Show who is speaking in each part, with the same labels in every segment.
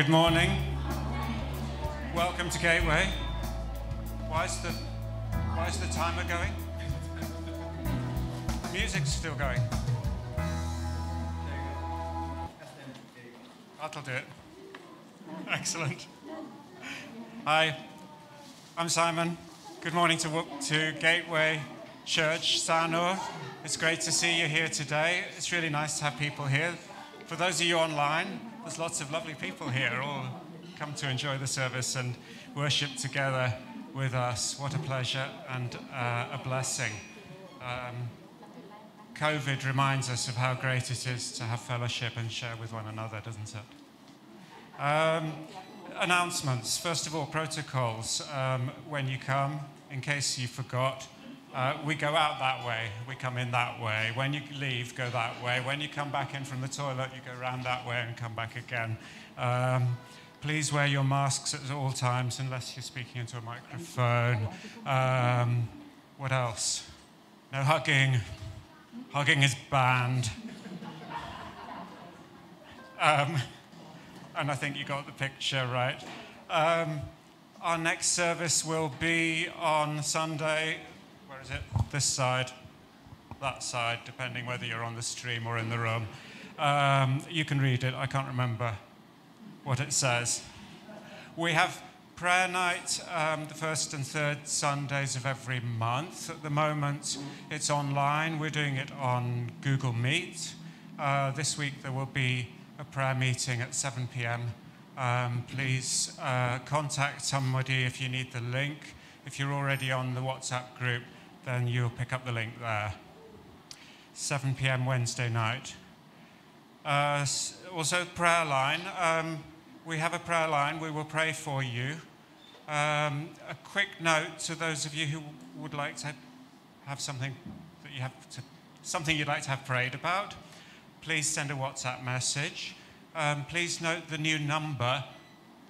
Speaker 1: Good morning. Welcome to Gateway. Why is the why is the timer going? Music's still going. That'll do it. Excellent. Hi, I'm Simon. Good morning to, to Gateway Church, Sanur. It's great to see you here today. It's really nice to have people here. For those of you online, there's lots of lovely people here, all come to enjoy the service and worship together with us. What a pleasure and uh, a blessing. Um, COVID reminds us of how great it is to have fellowship and share with one another, doesn't it? Um, announcements. First of all, protocols. Um, when you come, in case you forgot, uh, we go out that way, we come in that way. When you leave, go that way. When you come back in from the toilet, you go around that way and come back again. Um, please wear your masks at all times unless you're speaking into a microphone. Um, what else? No hugging. Hugging is banned. Um, and I think you got the picture right. Um, our next service will be on Sunday, where is it? This side, that side, depending whether you're on the stream or in the room. Um, you can read it, I can't remember what it says. We have prayer night um, the first and third Sundays of every month. At the moment, it's online. We're doing it on Google Meet. Uh, this week, there will be a prayer meeting at 7 p.m. Um, please uh, contact somebody if you need the link. If you're already on the WhatsApp group, then you'll pick up the link there. 7 p.m. Wednesday night. Uh, also, prayer line. Um, we have a prayer line. We will pray for you. Um, a quick note to those of you who would like to have something that you have to, something you'd like to have prayed about. Please send a WhatsApp message. Um, please note the new number.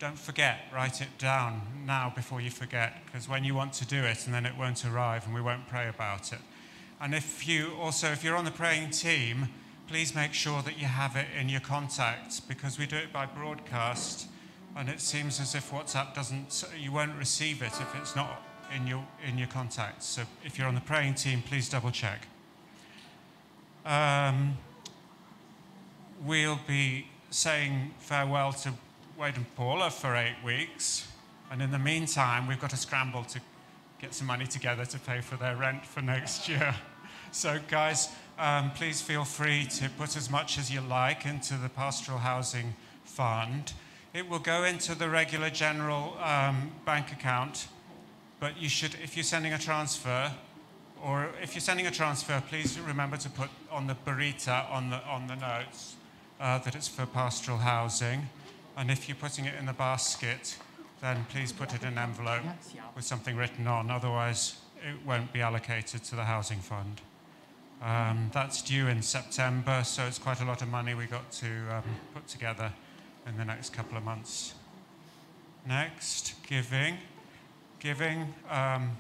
Speaker 1: Don't forget, write it down now before you forget, because when you want to do it and then it won't arrive and we won't pray about it. And if you also, if you're on the praying team, please make sure that you have it in your contacts because we do it by broadcast and it seems as if WhatsApp doesn't, you won't receive it if it's not in your, in your contacts. So if you're on the praying team, please double check. Um, we'll be saying farewell to Wade and Paula for eight weeks. And in the meantime, we've got to scramble to get some money together to pay for their rent for next year. So, guys, um, please feel free to put as much as you like into the Pastoral Housing Fund. It will go into the regular general um, bank account, but you should, if you're sending a transfer, or if you're sending a transfer, please remember to put on the berita on the, on the notes uh, that it's for pastoral housing. And if you're putting it in the basket, then please put it in an envelope with something written on, otherwise, it won't be allocated to the housing fund. Um, that's due in September, so it's quite a lot of money we got to um, put together in the next couple of months. Next, giving. Giving. Um,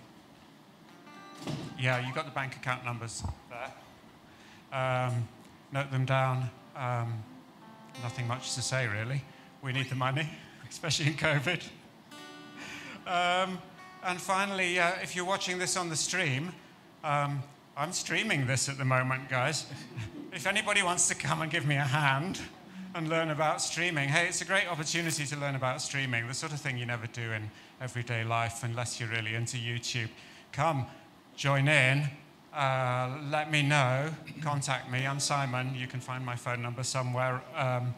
Speaker 1: yeah, you got the bank account numbers there. Um, note them down. Um, nothing much to say, really. We need the money, especially in COVID. Um, and finally, uh, if you're watching this on the stream, um, I'm streaming this at the moment, guys. if anybody wants to come and give me a hand, and learn about streaming. Hey, it's a great opportunity to learn about streaming, the sort of thing you never do in everyday life unless you're really into YouTube. Come, join in, uh, let me know, contact me. I'm Simon. You can find my phone number somewhere. Um,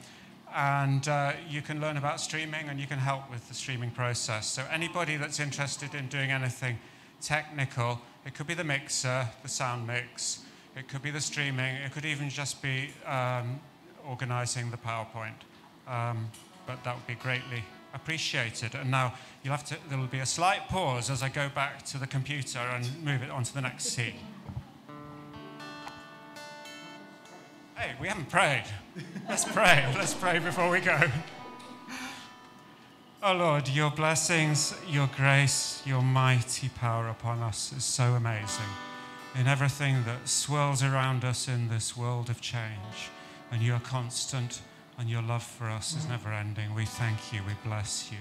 Speaker 1: and uh, you can learn about streaming and you can help with the streaming process. So, anybody that's interested in doing anything technical, it could be the mixer, the sound mix, it could be the streaming, it could even just be um, organizing the PowerPoint. Um, but that would be greatly appreciated. And now you'll have to, there will be a slight pause as I go back to the computer and move it onto the next seat. Hey, we haven't prayed. Let's pray. Let's pray before we go. Oh Lord, your blessings, your grace, your mighty power upon us is so amazing in everything that swirls around us in this world of change and your constant and your love for us is never ending. We thank you, we bless you.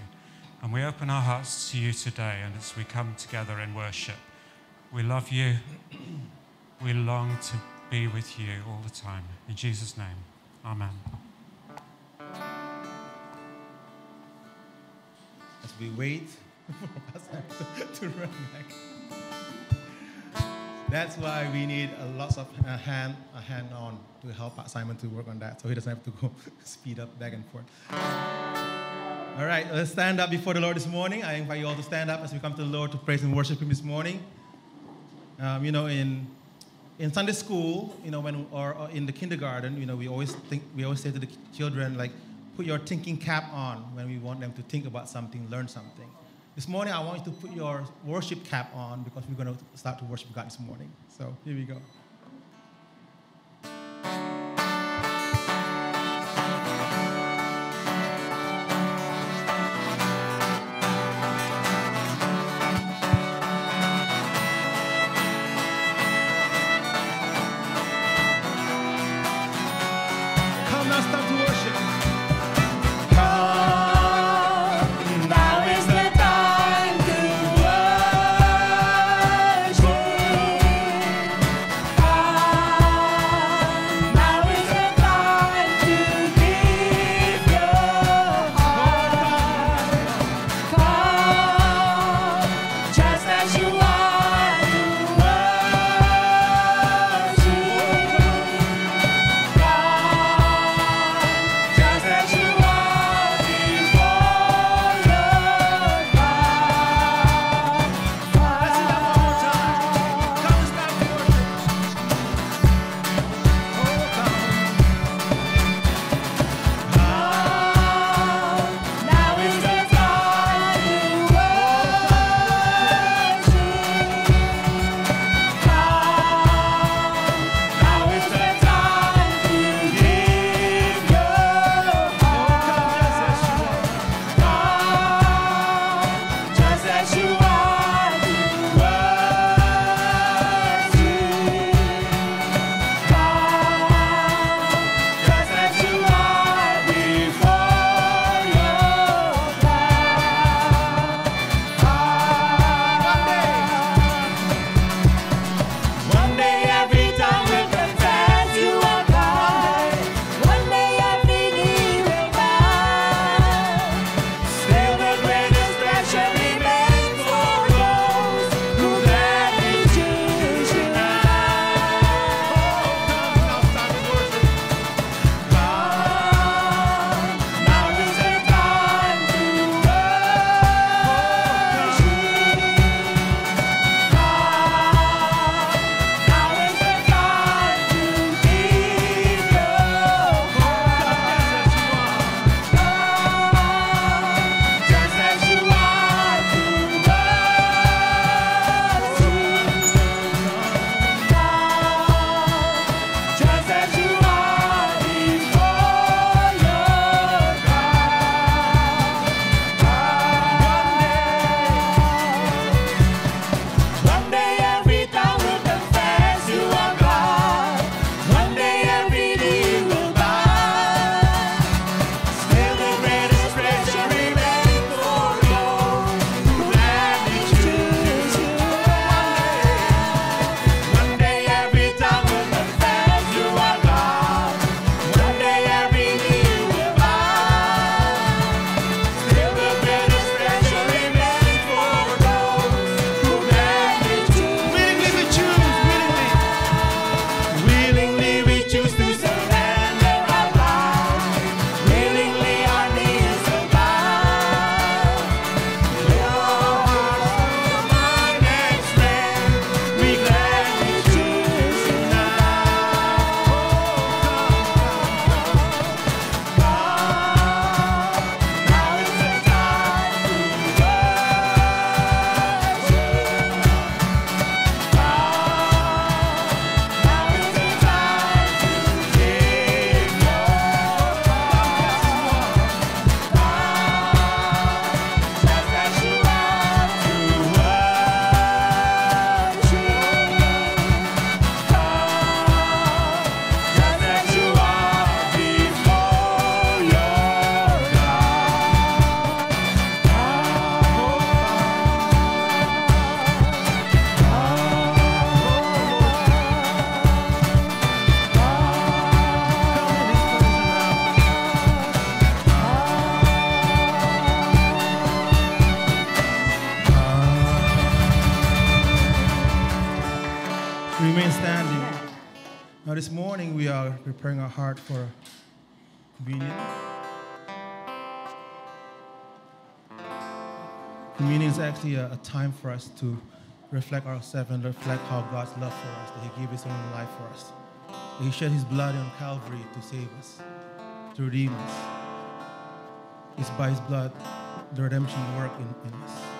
Speaker 1: And we open our hearts to you today, and as we come together in worship, we love you. We long to be with you all the time. In Jesus' name, amen.
Speaker 2: As we wait for Pastor to run back. That's why we need a lots of uh, hand a hand on to help Simon to work on that, so he doesn't have to go speed up back and forth. All right, let's stand up before the Lord this morning. I invite you all to stand up as we come to the Lord to praise and worship Him this morning. Um, you know, in in Sunday school, you know, when or, or uh, in the kindergarten, you know, we always think we always say to the children like, put your thinking cap on when we want them to think about something, learn something. This morning, I want you to put your worship cap on because we're going to start to worship God this morning. So here we go.
Speaker 3: heart for communion. Communion is actually a, a time for us to reflect ourselves and reflect how God's love for us, that He gave His own life for us. That He shed His blood on Calvary to save us, to redeem us. It's by His blood the redemption work in, in us.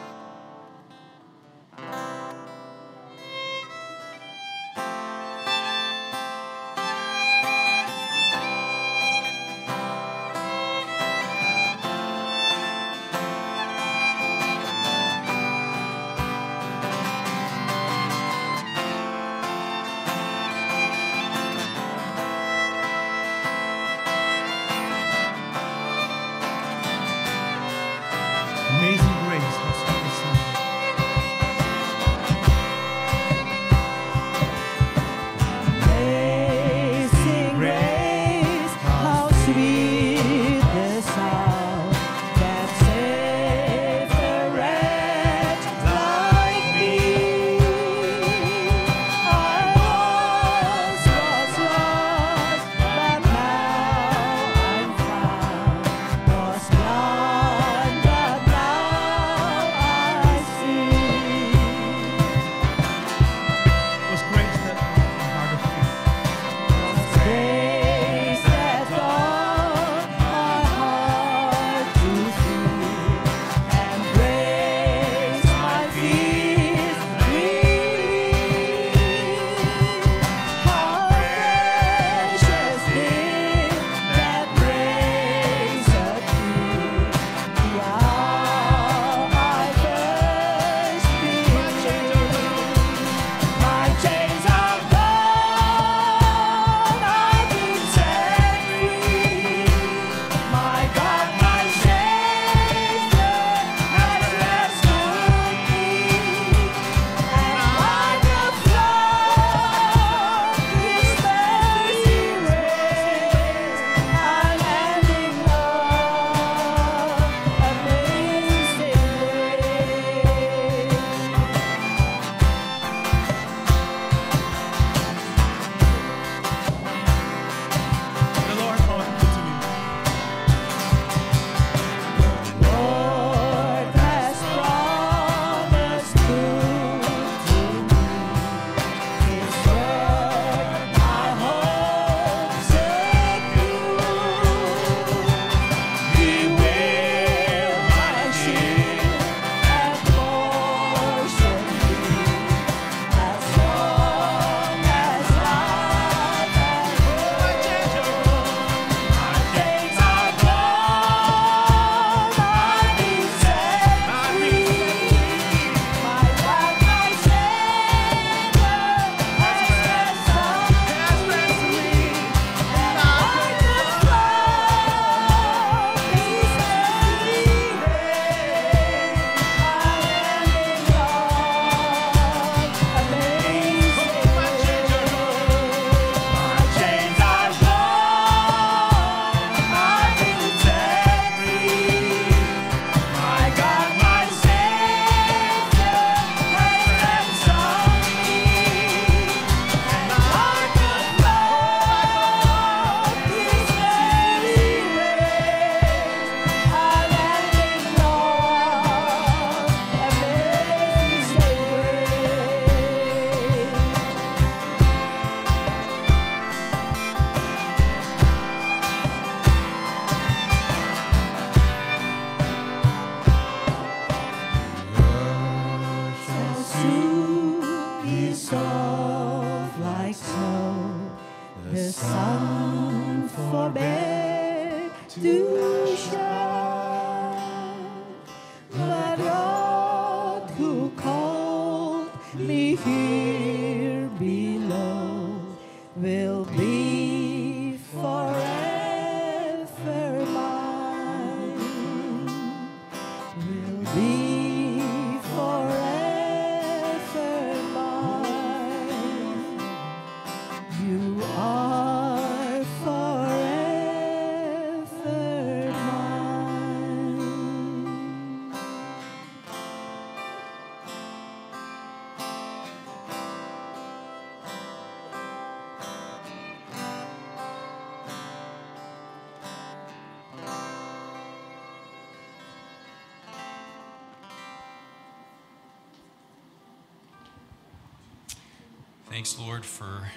Speaker 4: some forbear to share.
Speaker 5: Thanks, Lord, for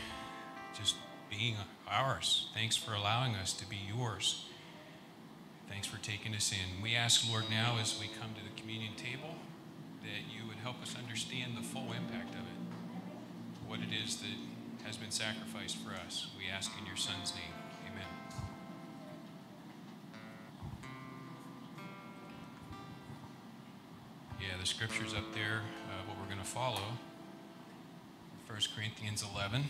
Speaker 5: just being ours. Thanks for allowing us to be yours. Thanks for taking us in. We ask, Lord, now as we come to the communion table, that you would help us understand the full impact of it, what it is that has been sacrificed for us. We ask in your Son's name. Amen. Yeah, the scripture's up there, uh, what we're going to follow. 1 Corinthians 11.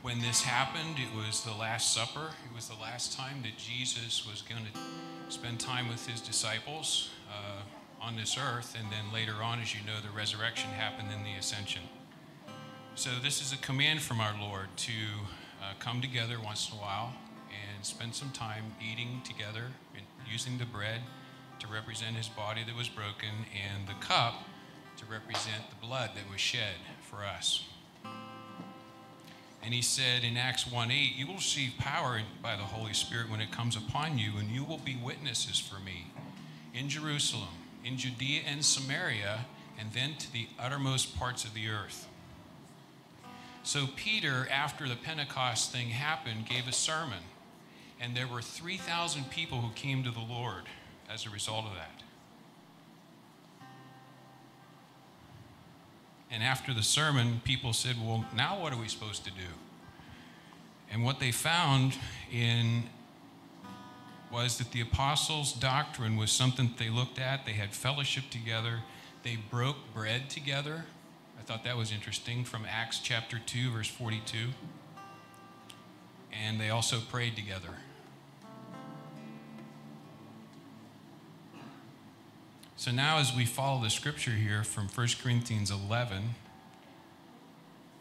Speaker 5: When this happened, it was the Last Supper. It was the last time that Jesus was going to spend time with his disciples uh, on this earth. And then later on, as you know, the resurrection happened in the ascension. So, this is a command from our Lord to uh, come together once in a while and spend some time eating together and using the bread to represent his body that was broken and the cup to represent the blood that was shed for us. And he said in Acts 1 8, You will receive power by the Holy Spirit when it comes upon you, and you will be witnesses for me in Jerusalem, in Judea and Samaria, and then to the uttermost parts of the earth. So, Peter, after the Pentecost thing happened, gave a sermon, and there were 3,000 people who came to the Lord as a result of that. And after the sermon, people said, Well, now what are we supposed to do? And what they found in was that the apostles' doctrine was something that they looked at. They had fellowship together. They broke bread together. I thought that was interesting from Acts chapter 2, verse 42. And they also prayed together. So now, as we follow the scripture here from 1 Corinthians 11,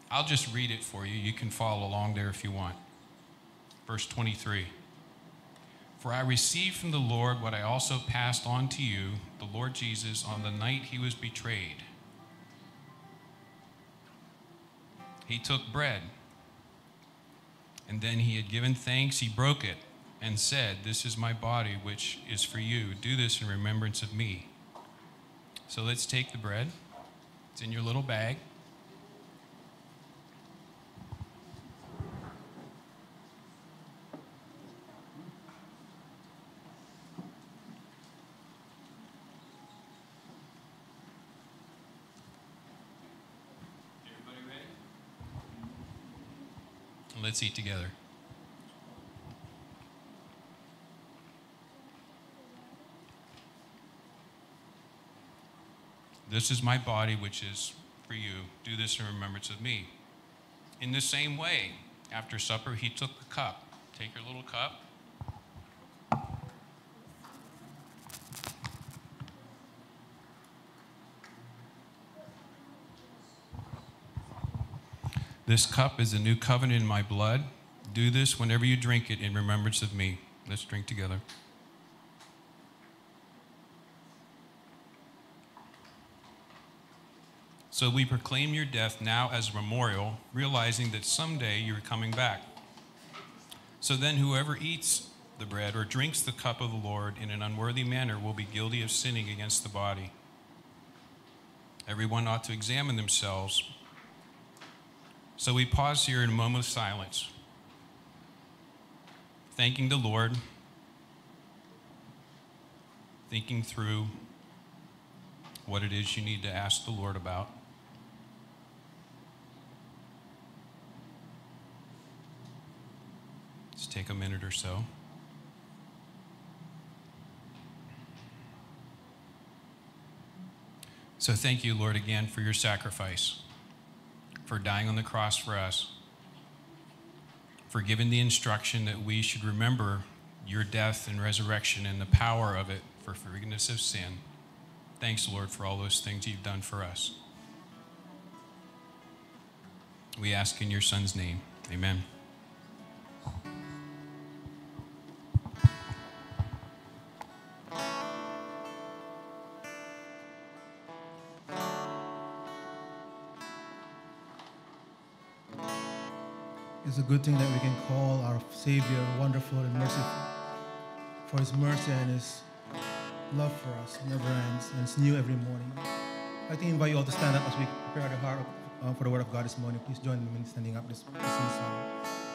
Speaker 5: I'll just read it for you. You can follow along there if you want. Verse 23 For I received from the Lord what I also passed on to you, the Lord Jesus, on the night he was betrayed. He took bread, and then he had given thanks, he broke it, and said, This is my body, which is for you. Do this in remembrance of me. So let's take the bread. It's in your little bag. Everybody ready? Let's eat together. This is my body, which is for you. Do this in remembrance of me. In the same way, after supper, he took the cup. Take your little cup. This cup is the new covenant in my blood. Do this whenever you drink it in remembrance of me. Let's drink together. So we proclaim your death now as a memorial, realizing that someday you're coming back. So then, whoever eats the bread or drinks the cup of the Lord in an unworthy manner will be guilty of sinning against the body. Everyone ought to examine themselves. So we pause here in a moment of silence, thanking the Lord, thinking through what it is you need to ask the Lord about. Take a minute or so. So thank you, Lord, again for your sacrifice, for dying on the cross for us, for giving the instruction that we should remember your death and resurrection and the power of it for forgiveness of sin. Thanks, Lord, for all those things you've done for us. We ask in your Son's name. Amen.
Speaker 3: A good thing that we can call our Savior wonderful and merciful. For His mercy and His love for us never ends, and it's new every morning. I think I invite you all to stand up as we prepare the heart uh, for the word of God this morning. Please join me in standing up this, this song.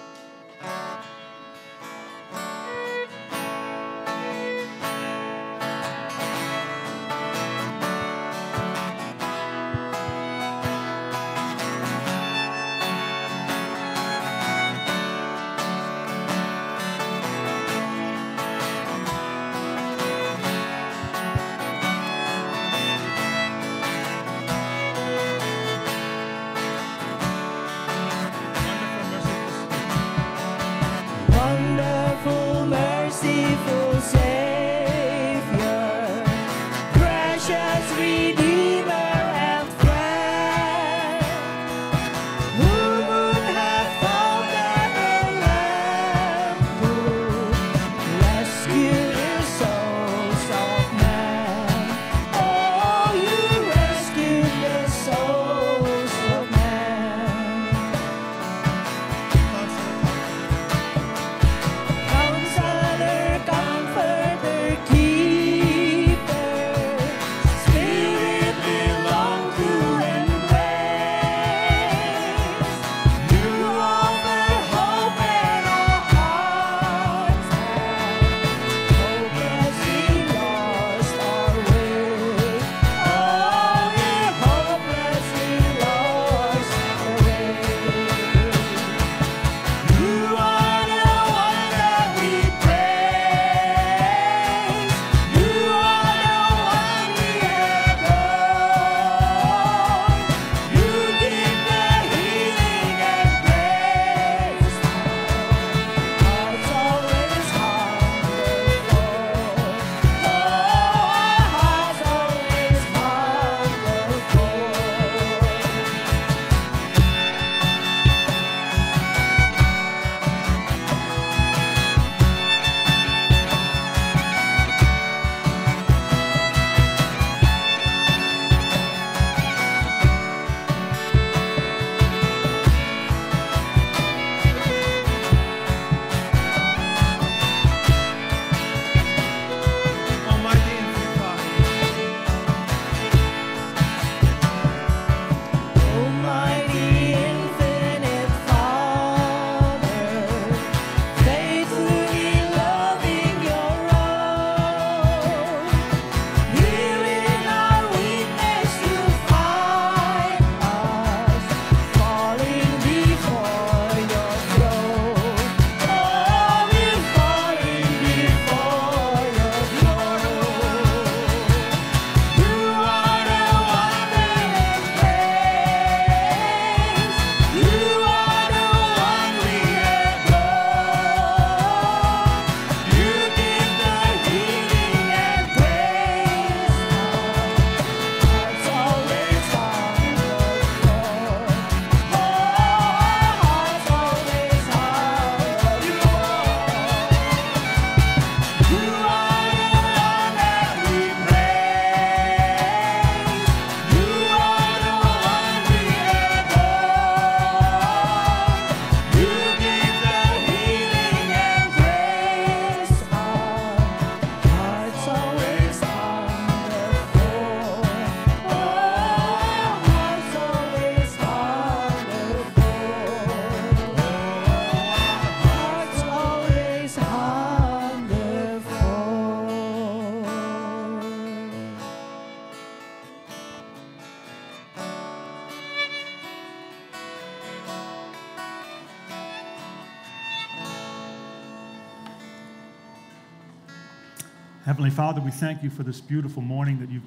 Speaker 6: Heavenly Father, we thank you for this beautiful morning that you've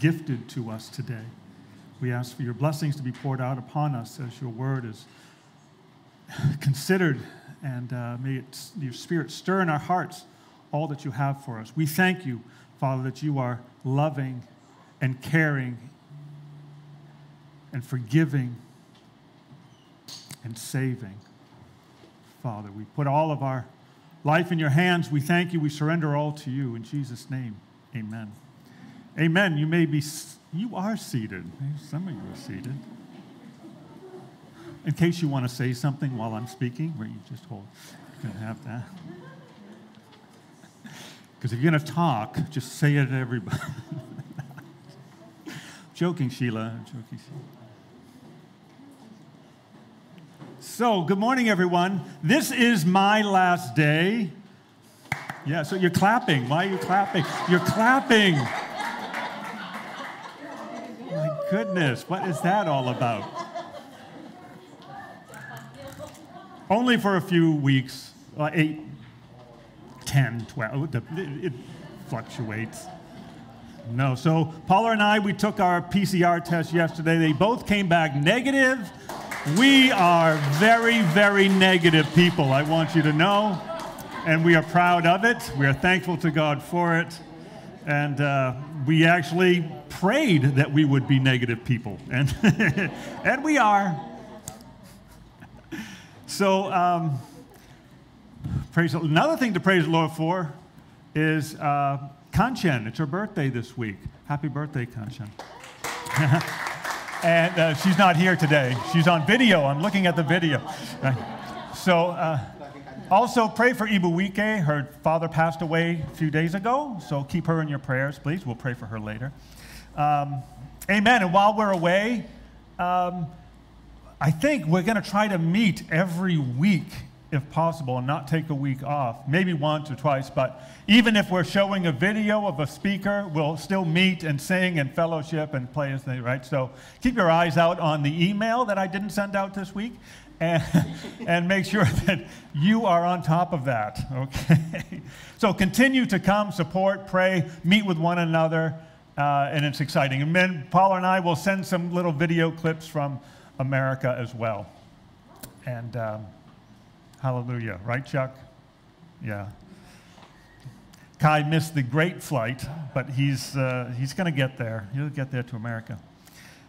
Speaker 6: gifted to us today. We ask for your blessings to be poured out upon us as your word is considered, and uh, may it, your spirit stir in our hearts all that you have for us. We thank you, Father, that you are loving and caring and forgiving and saving. Father, we put all of our life in your hands. We thank you. We surrender all to you. In Jesus' name, amen. Amen. You may be, you are seated. Some of you are seated. In case you want to say something while I'm speaking, where you just hold, you can have that. Because if you're going to talk, just say it to everybody. Joking, Sheila. I'm Joking, Sheila. So, good morning, everyone. This is my last day. Yeah, so you're clapping. Why are you clapping? You're clapping. My goodness, what is that all about? Only for a few weeks, uh, eight, 10, 12, it, it fluctuates. No, so Paula and I, we took our PCR test yesterday. They both came back negative. We are very, very negative people, I want you to know. And we are proud of it. We are thankful to God for it. And uh, we actually prayed that we would be negative people. And, and we are. So, um, praise another thing to praise the Lord for is uh, Kanchen. It's her birthday this week. Happy birthday, Kanchen. and uh, she's not here today. She's on video. I'm looking at the video. So, uh, also pray for Ibuike. Her father passed away a few days ago, so keep her in your prayers, please. We'll pray for her later. Um, amen. And while we're away, um, I think we're going to try to meet every week if possible and not take a week off, maybe once or twice. But even if we're showing a video of a speaker, we'll still meet and sing and fellowship and play as they, right? So keep your eyes out on the email that I didn't send out this week and, and make sure that you are on top of that, okay? So continue to come, support, pray, meet with one another, uh, and it's exciting. And then Paula and I will send some little video clips from America as well. And, um, Hallelujah. Right, Chuck? Yeah. Kai missed the great flight, but he's, uh, he's going to get there. He'll get there to America.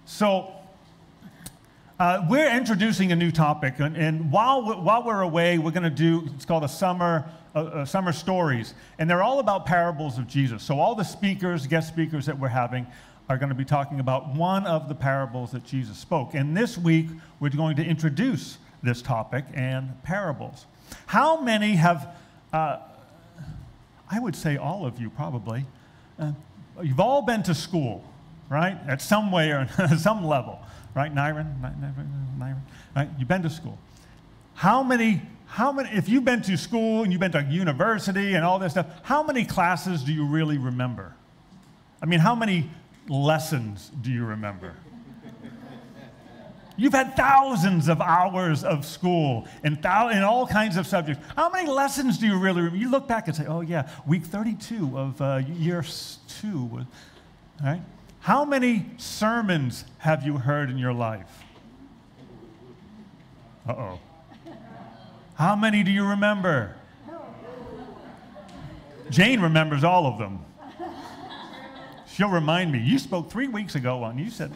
Speaker 6: So, uh, we're introducing a new topic, and, and while, we, while we're away, we're going to do, it's called a summer, uh, summer stories, and they're all about parables of Jesus. So, all the speakers, guest speakers that we're having, are going to be talking about one of the parables that Jesus spoke. And this week, we're going to introduce this topic and parables. How many have, uh, I would say all of you probably, uh, you've all been to school, right? At some way or some level, right? Nyron, Nyron, right? You've been to school. How many, how many, if you've been to school and you've been to university and all this stuff, how many classes do you really remember? I mean, how many lessons do you remember? You've had thousands of hours of school in, all kinds of subjects. How many lessons do you really remember? You look back and say, oh, yeah, week 32 of uh, year two. Right? How many sermons have you heard in your life? Uh oh. How many do you remember? Jane remembers all of them. She'll remind me. You spoke three weeks ago on, you said,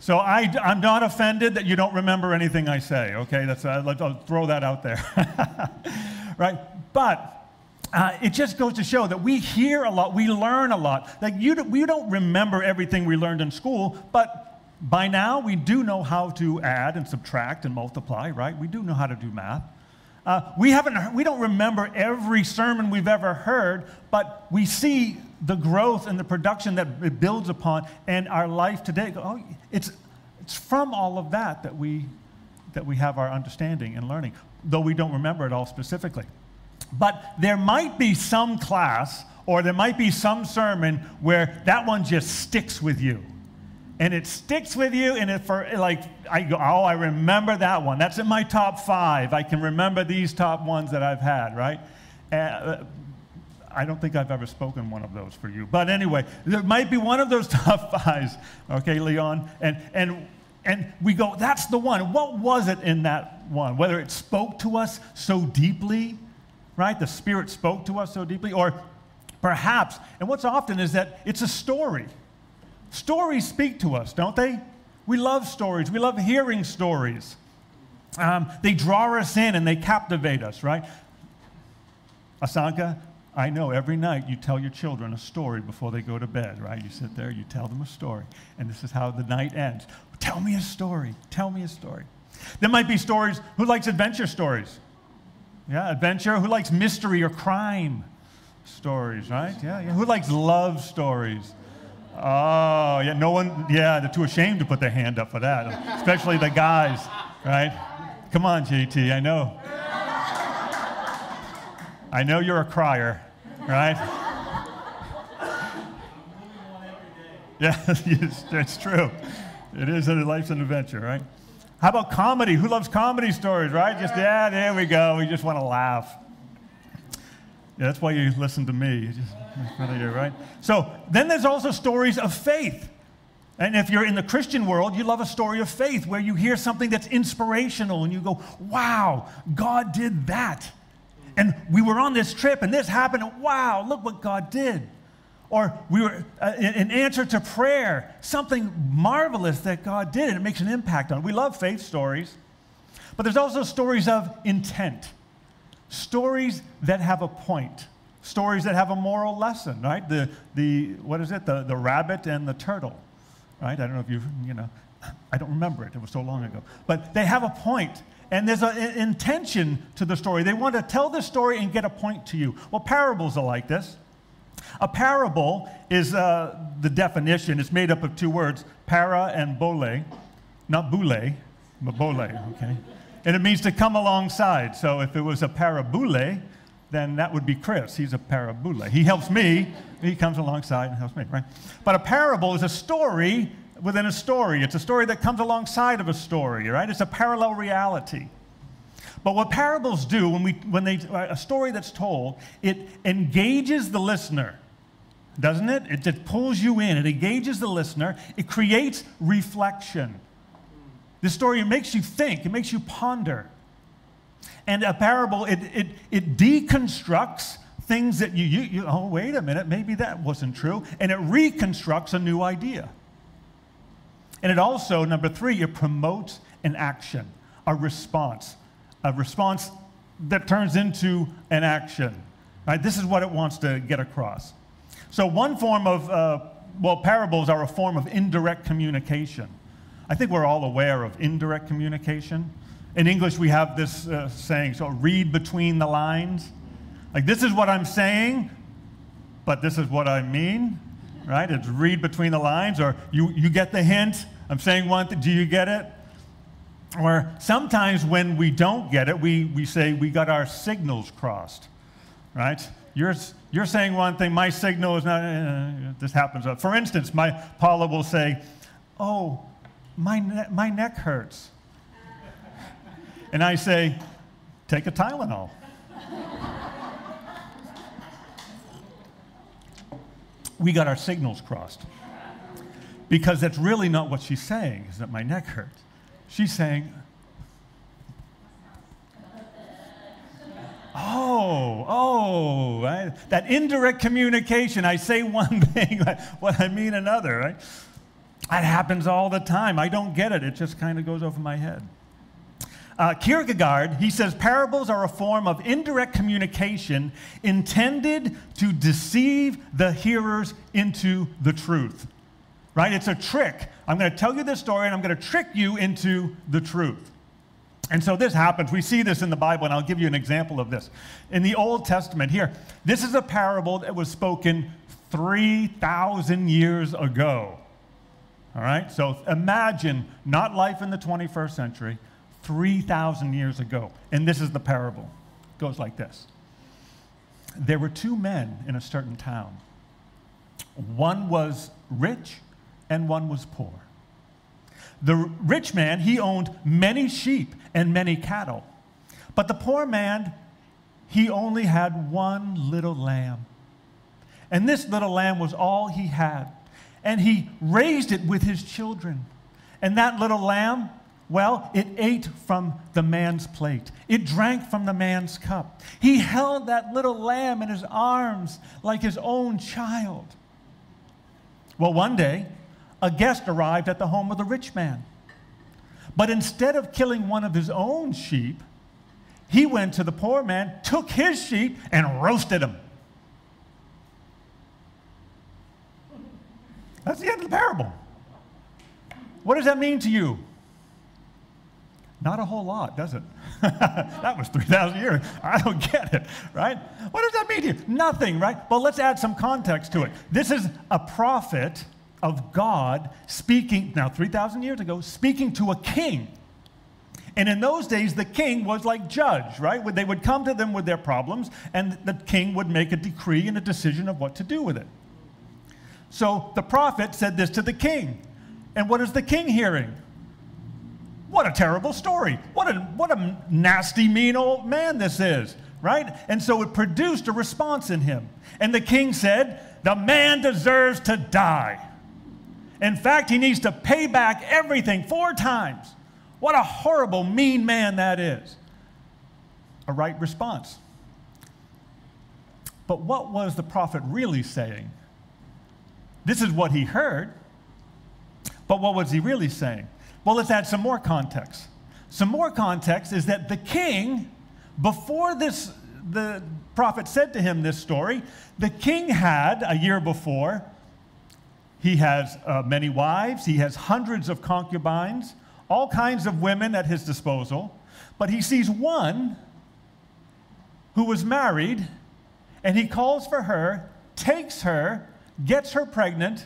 Speaker 6: so I, am not offended that you don't remember anything I say, okay? That's, uh, I'll throw that out there. right? But uh, it just goes to show that we hear a lot, we learn a lot. Like you, we don't remember everything we learned in school, but by now we do know how to add and subtract and multiply, right? We do know how to do math. Uh, we, haven't, we don't remember every sermon we've ever heard, but we see the growth and the production that it builds upon and our life today. Oh, it's, it's from all of that that we, that we have our understanding and learning, though we don't remember it all specifically. But there might be some class or there might be some sermon where that one just sticks with you. And it sticks with you, and it for like I go, oh, I remember that one. That's in my top five. I can remember these top ones that I've had, right? Uh, I don't think I've ever spoken one of those for you. But anyway, there might be one of those top fives, okay, Leon? And, and, and we go, that's the one. What was it in that one? Whether it spoke to us so deeply, right? The Spirit spoke to us so deeply, or perhaps, and what's often is that it's a story. Stories speak to us, don't they? We love stories, we love hearing stories. Um, they draw us in and they captivate us, right? Asanka, I know every night you tell your children a story before they go to bed, right? You sit there, you tell them a story, and this is how the night ends. Tell me a story. Tell me a story. There might be stories. Who likes adventure stories? Yeah, adventure. Who likes mystery or crime stories, right? Yeah, yeah. Who likes love stories? Oh, yeah, no one, yeah, they're too ashamed to put their hand up for that, especially the guys, right? Come on, JT, I know. I know you're a crier, right? Yeah, it's true. It is, a life's an adventure, right? How about comedy? Who loves comedy stories, right? Just, yeah, there we go. We just want to laugh. Yeah, that's why you listen to me. Just you, right? So then there's also stories of faith. And if you're in the Christian world, you love a story of faith where you hear something that's inspirational and you go, wow, God did that. And we were on this trip and this happened, and wow, look what God did. Or we were uh, in, answer to prayer, something marvelous that God did, and it makes an impact on. It. We love faith stories, but there's also stories of intent, stories that have a point, stories that have a moral lesson. Right? The the what is it? The the rabbit and the turtle. Right? I don't know if you you know. I don't remember it. It was so long ago. But they have a point, and there's an intention to the story. They want to tell the story and get a point to you. Well, parables are like this. A parable is uh, the definition. It's made up of two words, para and bole. Not boule, but bole, okay? And it means to come alongside. So if it was a parabole, then that would be Chris. He's a parabole. He helps me, he comes alongside and helps me, right? But a parable is a story within a story. It's a story that comes alongside of a story, right? It's a parallel reality. But what parables do, when, we, when they, a story that's told, it engages the listener, doesn't it? it? It pulls you in, it engages the listener, it creates reflection. This story, it makes you think, it makes you ponder. And a parable, it, it, it deconstructs things that you, you, you, oh, wait a minute, maybe that wasn't true. And it reconstructs a new idea. And it also, number three, it promotes an action, a response, a response that turns into an action. Right? This is what it wants to get across. So, one form of, uh, well, parables are a form of indirect communication. I think we're all aware of indirect communication. In English, we have this uh, saying, so read between the lines. Like, this is what I'm saying, but this is what I mean, right? It's read between the lines, or you, you get the hint. I'm saying one thing, do you get it? Or sometimes when we don't get it, we, we say we got our signals crossed, right? You're, you're saying one thing, my signal is not, uh, this happens. For instance, my, Paula will say, oh, my, ne- my neck hurts. And I say, take a Tylenol. We got our signals crossed. Because that's really not what she's saying, is that my neck hurts. She's saying, Oh, oh, right? that indirect communication. I say one thing, what I mean another, right? That happens all the time. I don't get it. It just kind of goes over my head. Uh, Kierkegaard, he says parables are a form of indirect communication intended to deceive the hearers into the truth. Right? It's a trick. I'm going to tell you this story and I'm going to trick you into the truth. And so this happens. We see this in the Bible, and I'll give you an example of this. In the Old Testament, here, this is a parable that was spoken 3,000 years ago. All right? So imagine not life in the 21st century, 3,000 years ago. And this is the parable. It goes like this There were two men in a certain town. One was rich, and one was poor. The rich man, he owned many sheep and many cattle. But the poor man, he only had one little lamb. And this little lamb was all he had. And he raised it with his children. And that little lamb, well, it ate from the man's plate. It drank from the man's cup. He held that little lamb in his arms like his own child. Well, one day, a guest arrived at the home of the rich man. But instead of killing one of his own sheep, he went to the poor man, took his sheep, and roasted him. That's the end of the parable. What does that mean to you? Not a whole lot, does it? that was 3,000 years. I don't get it, right? What does that mean to you? Nothing, right? Well, let's add some context to it. This is a prophet of God speaking, now 3,000 years ago, speaking to a king. And in those days, the king was like judge, right? They would come to them with their problems, and the king would make a decree and a decision of what to do with it. So the prophet said this to the king. And what is the king hearing? What a terrible story. What a, what a nasty, mean old man this is, right? And so it produced a response in him. And the king said, The man deserves to die. In fact, he needs to pay back everything four times. What a horrible, mean man that is. A right response. But what was the prophet really saying? This is what he heard. But what was he really saying? Well, let's add some more context. Some more context is that the king, before this, the prophet said to him this story, the king had, a year before, he has uh, many wives, he has hundreds of concubines, all kinds of women at his disposal, but he sees one who was married, and he calls for her, takes her, gets her pregnant,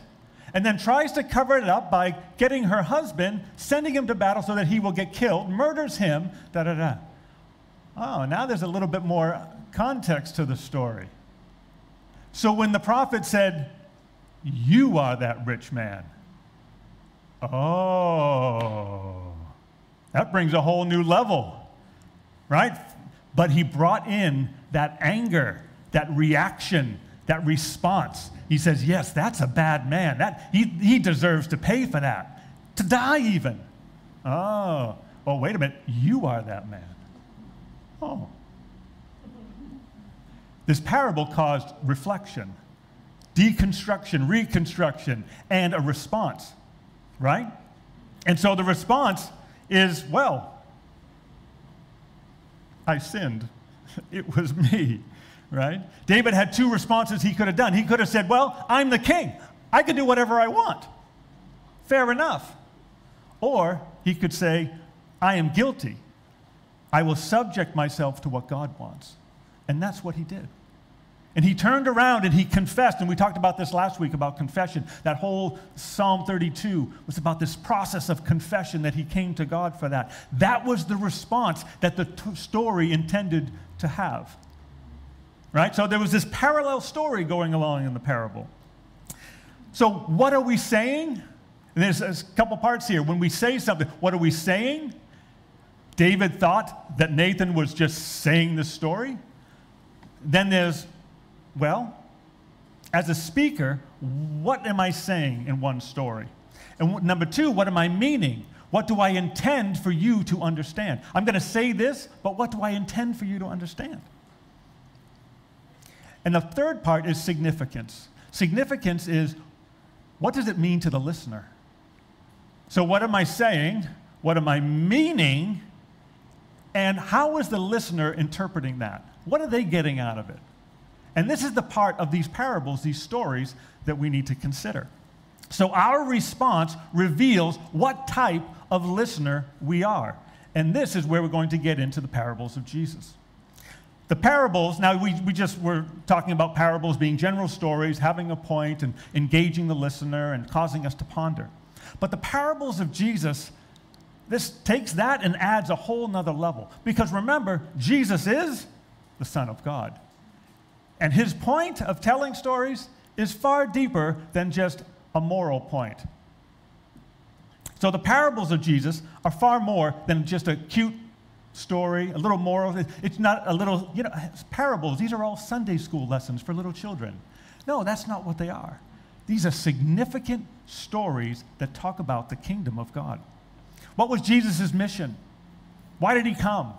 Speaker 6: and then tries to cover it up by getting her husband, sending him to battle so that he will get killed, murders him, da da da. Oh, now there's a little bit more context to the story. So when the prophet said, You are that rich man, oh, that brings a whole new level, right? But he brought in that anger, that reaction, that response. He says, Yes, that's a bad man. That, he, he deserves to pay for that, to die even. Oh, well, wait a minute. You are that man. Oh. This parable caused reflection, deconstruction, reconstruction, and a response, right? And so the response is, well, I sinned. It was me right? David had two responses he could have done. He could have said, Well, I'm the king. I can do whatever I want. Fair enough. Or he could say, I am guilty. I will subject myself to what God wants. And that's what he did. And he turned around and he confessed. And we talked about this last week about confession. That whole Psalm 32 was about this process of confession that he came to God for that. That was the response that the t- story intended to have right? So there was this parallel story going along in the parable. So, what are we saying? And there's a couple parts here. When we say something, what are we saying? David thought that Nathan was just saying the story. Then there's, well, as a speaker, what am I saying in one story? And number two, what am I meaning? What do I intend for you to understand? I'm going to say this, but what do I intend for you to understand? And the third part is significance. Significance is what does it mean to the listener? So, what am I saying? What am I meaning? And how is the listener interpreting that? What are they getting out of it? And this is the part of these parables, these stories, that we need to consider. So, our response reveals what type of listener we are. And this is where we're going to get into the parables of Jesus. The parables, now we, we just were talking about parables being general stories, having a point and engaging the listener and causing us to ponder. But the parables of Jesus, this takes that and adds a whole nother level. Because remember, Jesus is the Son of God. And his point of telling stories is far deeper than just a moral point. So the parables of Jesus are far more than just a cute story, a little moral. It's not a little, you know, parables. These are all Sunday school lessons for little children. No, that's not what they are. These are significant stories that talk about the kingdom of God. What was Jesus' mission? Why did he come?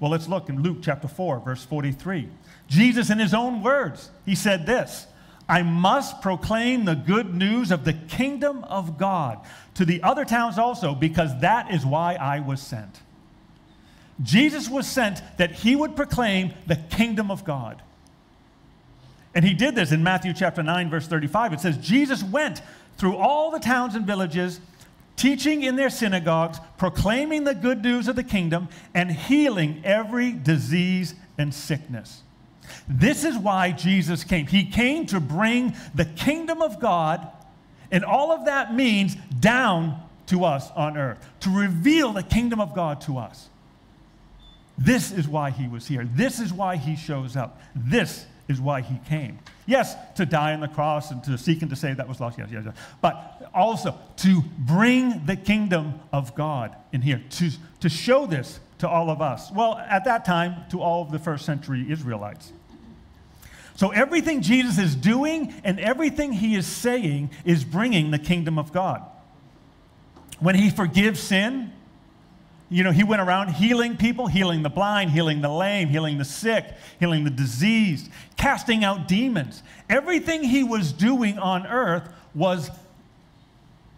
Speaker 6: Well, let's look in Luke chapter 4, verse 43. Jesus, in his own words, he said this I must proclaim the good news of the kingdom of God to the other towns also, because that is why I was sent. Jesus was sent that he would proclaim the kingdom of God. And he did this in Matthew chapter 9, verse 35. It says, Jesus went through all the towns and villages, teaching in their synagogues, proclaiming the good news of the kingdom, and healing every disease and sickness. This is why Jesus came. He came to bring the kingdom of God, and all of that means down to us on earth, to reveal the kingdom of God to us. This is why he was here. This is why he shows up. This is why he came. Yes, to die on the cross and to seek and to save that was lost. Yes, yes, yes. But also to bring the kingdom of God in here, to, to show this to all of us. Well, at that time, to all of the first century Israelites. So everything Jesus is doing and everything he is saying is bringing the kingdom of God. When he forgives sin, you know, he went around healing people, healing the blind, healing the lame, healing the sick, healing the diseased, casting out demons. Everything he was doing on earth was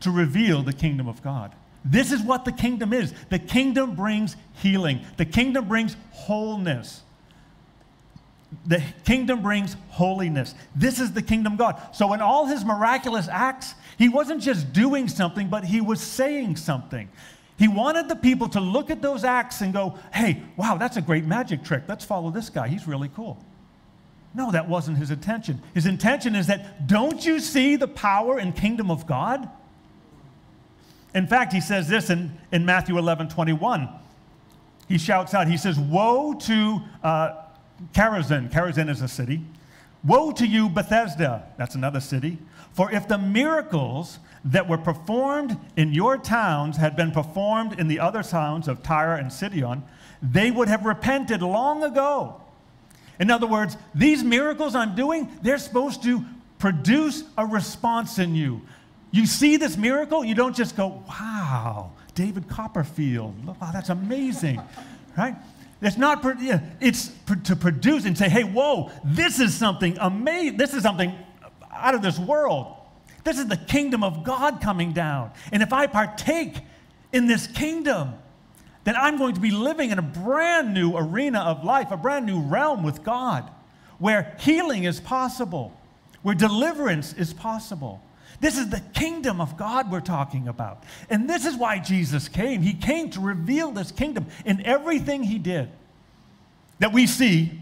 Speaker 6: to reveal the kingdom of God. This is what the kingdom is. The kingdom brings healing, the kingdom brings wholeness. The kingdom brings holiness. This is the kingdom of God. So, in all his miraculous acts, he wasn't just doing something, but he was saying something. He wanted the people to look at those acts and go, hey, wow, that's a great magic trick. Let's follow this guy. He's really cool. No, that wasn't his intention. His intention is that, don't you see the power and kingdom of God? In fact, he says this in, in Matthew 11 21. He shouts out, he says, Woe to uh, Chorazin. Chorazin is a city. Woe to you, Bethsaida. That's another city. For if the miracles that were performed in your towns had been performed in the other towns of Tyre and Sidon, they would have repented long ago. In other words, these miracles I'm doing, they're supposed to produce a response in you. You see this miracle, you don't just go, wow, David Copperfield, wow, that's amazing, right? It's not, it's to produce and say, hey, whoa, this is something amazing, this is something out of this world. This is the kingdom of God coming down. And if I partake in this kingdom, then I'm going to be living in a brand new arena of life, a brand new realm with God, where healing is possible, where deliverance is possible. This is the kingdom of God we're talking about. And this is why Jesus came. He came to reveal this kingdom in everything he did that we see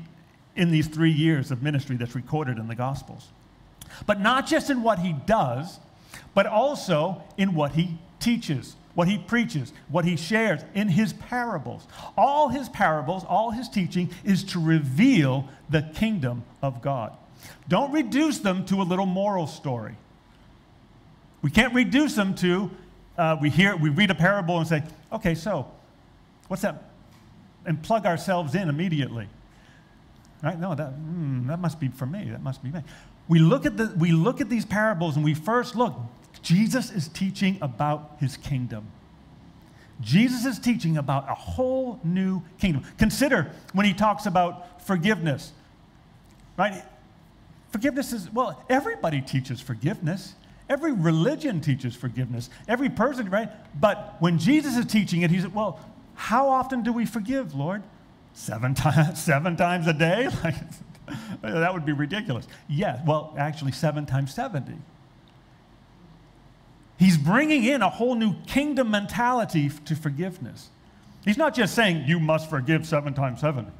Speaker 6: in these three years of ministry that's recorded in the Gospels. But not just in what he does, but also in what he teaches, what he preaches, what he shares in his parables. All his parables, all his teaching is to reveal the kingdom of God. Don't reduce them to a little moral story. We can't reduce them to, uh, we hear, we read a parable and say, okay, so what's that? And plug ourselves in immediately. Right? No, that, mm, that must be for me. That must be me we look at, the, we look at these parables and we first look, Jesus is teaching about his kingdom. Jesus is teaching about a whole new kingdom. Consider when he talks about forgiveness, right? Forgiveness is, well, everybody teaches forgiveness. Every religion teaches forgiveness. Every person, right? But when Jesus is teaching it, he's, well, how often do we forgive, Lord? Seven times, seven times a day? That would be ridiculous. Yes, well, actually, seven times 70. He's bringing in a whole new kingdom mentality to forgiveness. He's not just saying you must forgive seven times 70.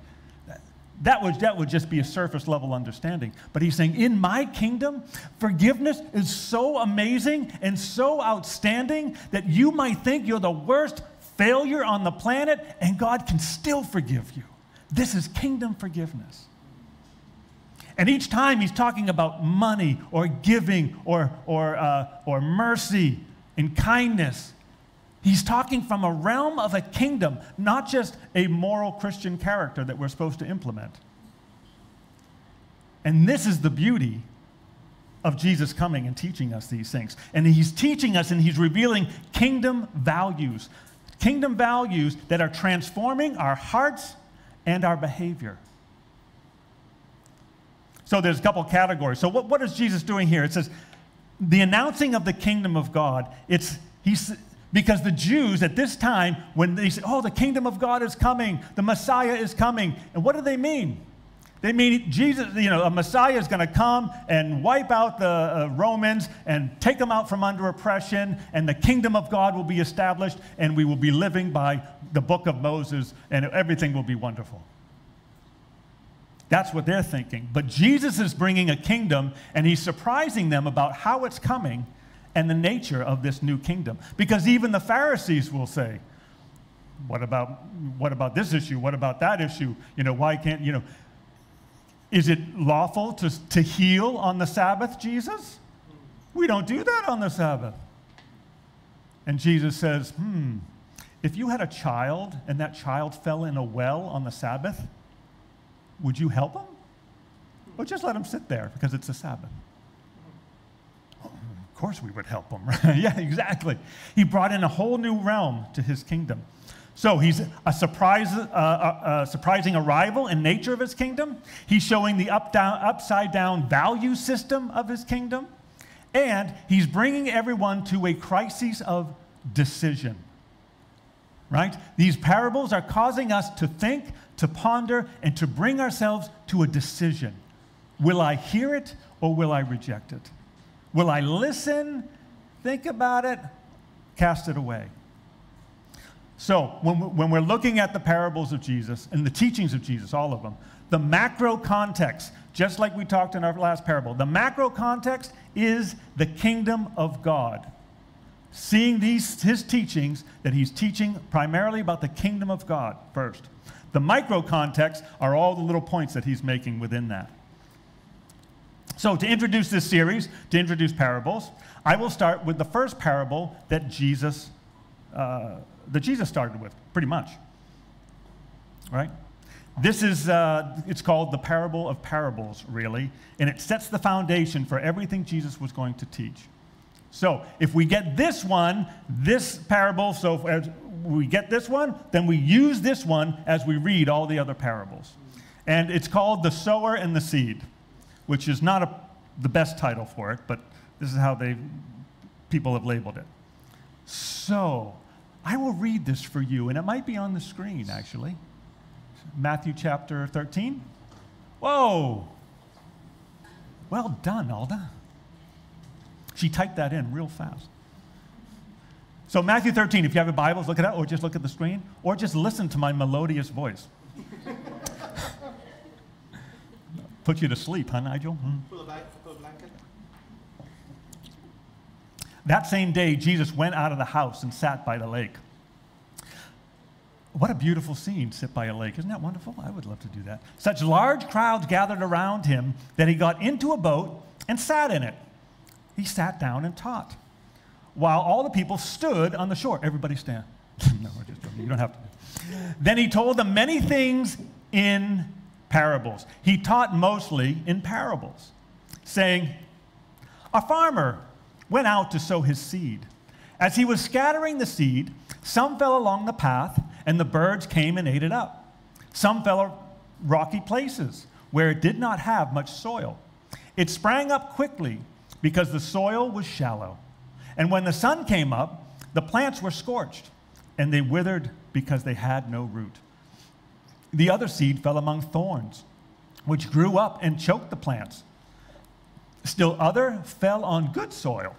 Speaker 6: That would, that would just be a surface level understanding. But he's saying, in my kingdom, forgiveness is so amazing and so outstanding that you might think you're the worst failure on the planet and God can still forgive you. This is kingdom forgiveness. And each time he's talking about money or giving or, or, uh, or mercy and kindness. He's talking from a realm of a kingdom, not just a moral Christian character that we're supposed to implement. And this is the beauty of Jesus coming and teaching us these things. And he's teaching us and he's revealing kingdom values. Kingdom values that are transforming our hearts and our behavior. So there's a couple categories. So what, what is Jesus doing here? It says, the announcing of the kingdom of God, it's he's because the Jews at this time, when they say, Oh, the kingdom of God is coming, the Messiah is coming, and what do they mean? They mean Jesus, you know, a Messiah is going to come and wipe out the uh, Romans and take them out from under oppression, and the kingdom of God will be established, and we will be living by the book of Moses, and everything will be wonderful. That's what they're thinking. But Jesus is bringing a kingdom, and he's surprising them about how it's coming and the nature of this new kingdom. Because even the Pharisees will say, what about, what about this issue? What about that issue? You know, why can't, you know, is it lawful to, to heal on the Sabbath, Jesus? We don't do that on the Sabbath. And Jesus says, hmm, if you had a child and that child fell in a well on the Sabbath, would you help him? Or just let him sit there because it's a Sabbath? Of course, we would help him. Right? yeah, exactly. He brought in a whole new realm to his kingdom. So he's a surprise, uh, uh, surprising arrival in nature of his kingdom. He's showing the up, down, upside down value system of his kingdom. And he's bringing everyone to a crisis of decision. Right? These parables are causing us to think, to ponder, and to bring ourselves to a decision. Will I hear it or will I reject it? Will I listen, think about it, cast it away? So, when, we, when we're looking at the parables of Jesus and the teachings of Jesus, all of them, the macro context, just like we talked in our last parable, the macro context is the kingdom of God. Seeing these, his teachings, that he's teaching primarily about the kingdom of God first. The micro context are all the little points that he's making within that. So, to introduce this series, to introduce parables, I will start with the first parable that Jesus uh, that Jesus started with, pretty much. Right? This is, uh, it's called the parable of parables, really, and it sets the foundation for everything Jesus was going to teach. So, if we get this one, this parable, so we get this one, then we use this one as we read all the other parables. And it's called The Sower and the Seed, which is not a, the best title for it, but this is how they, people have labeled it. So, I will read this for you, and it might be on the screen, actually. Matthew chapter 13. Whoa! Well done, Alda. She typed that in real fast. So, Matthew 13, if you have your Bibles, look it up, or just look at the screen, or just listen to my melodious voice. Put you to sleep, huh, Nigel? Hmm. That same day, Jesus went out of the house and sat by the lake. What a beautiful scene, sit by a lake. Isn't that wonderful? I would love to do that. Such large crowds gathered around him that he got into a boat and sat in it. He sat down and taught, while all the people stood on the shore. Everybody stand. no, we're just joking. You don't have to. Then he told them many things in parables. He taught mostly in parables, saying, A farmer went out to sow his seed. As he was scattering the seed, some fell along the path, and the birds came and ate it up. Some fell on rocky places where it did not have much soil. It sprang up quickly because the soil was shallow. And when the sun came up, the plants were scorched, and they withered because they had no root. The other seed fell among thorns, which grew up and choked the plants. Still other fell on good soil,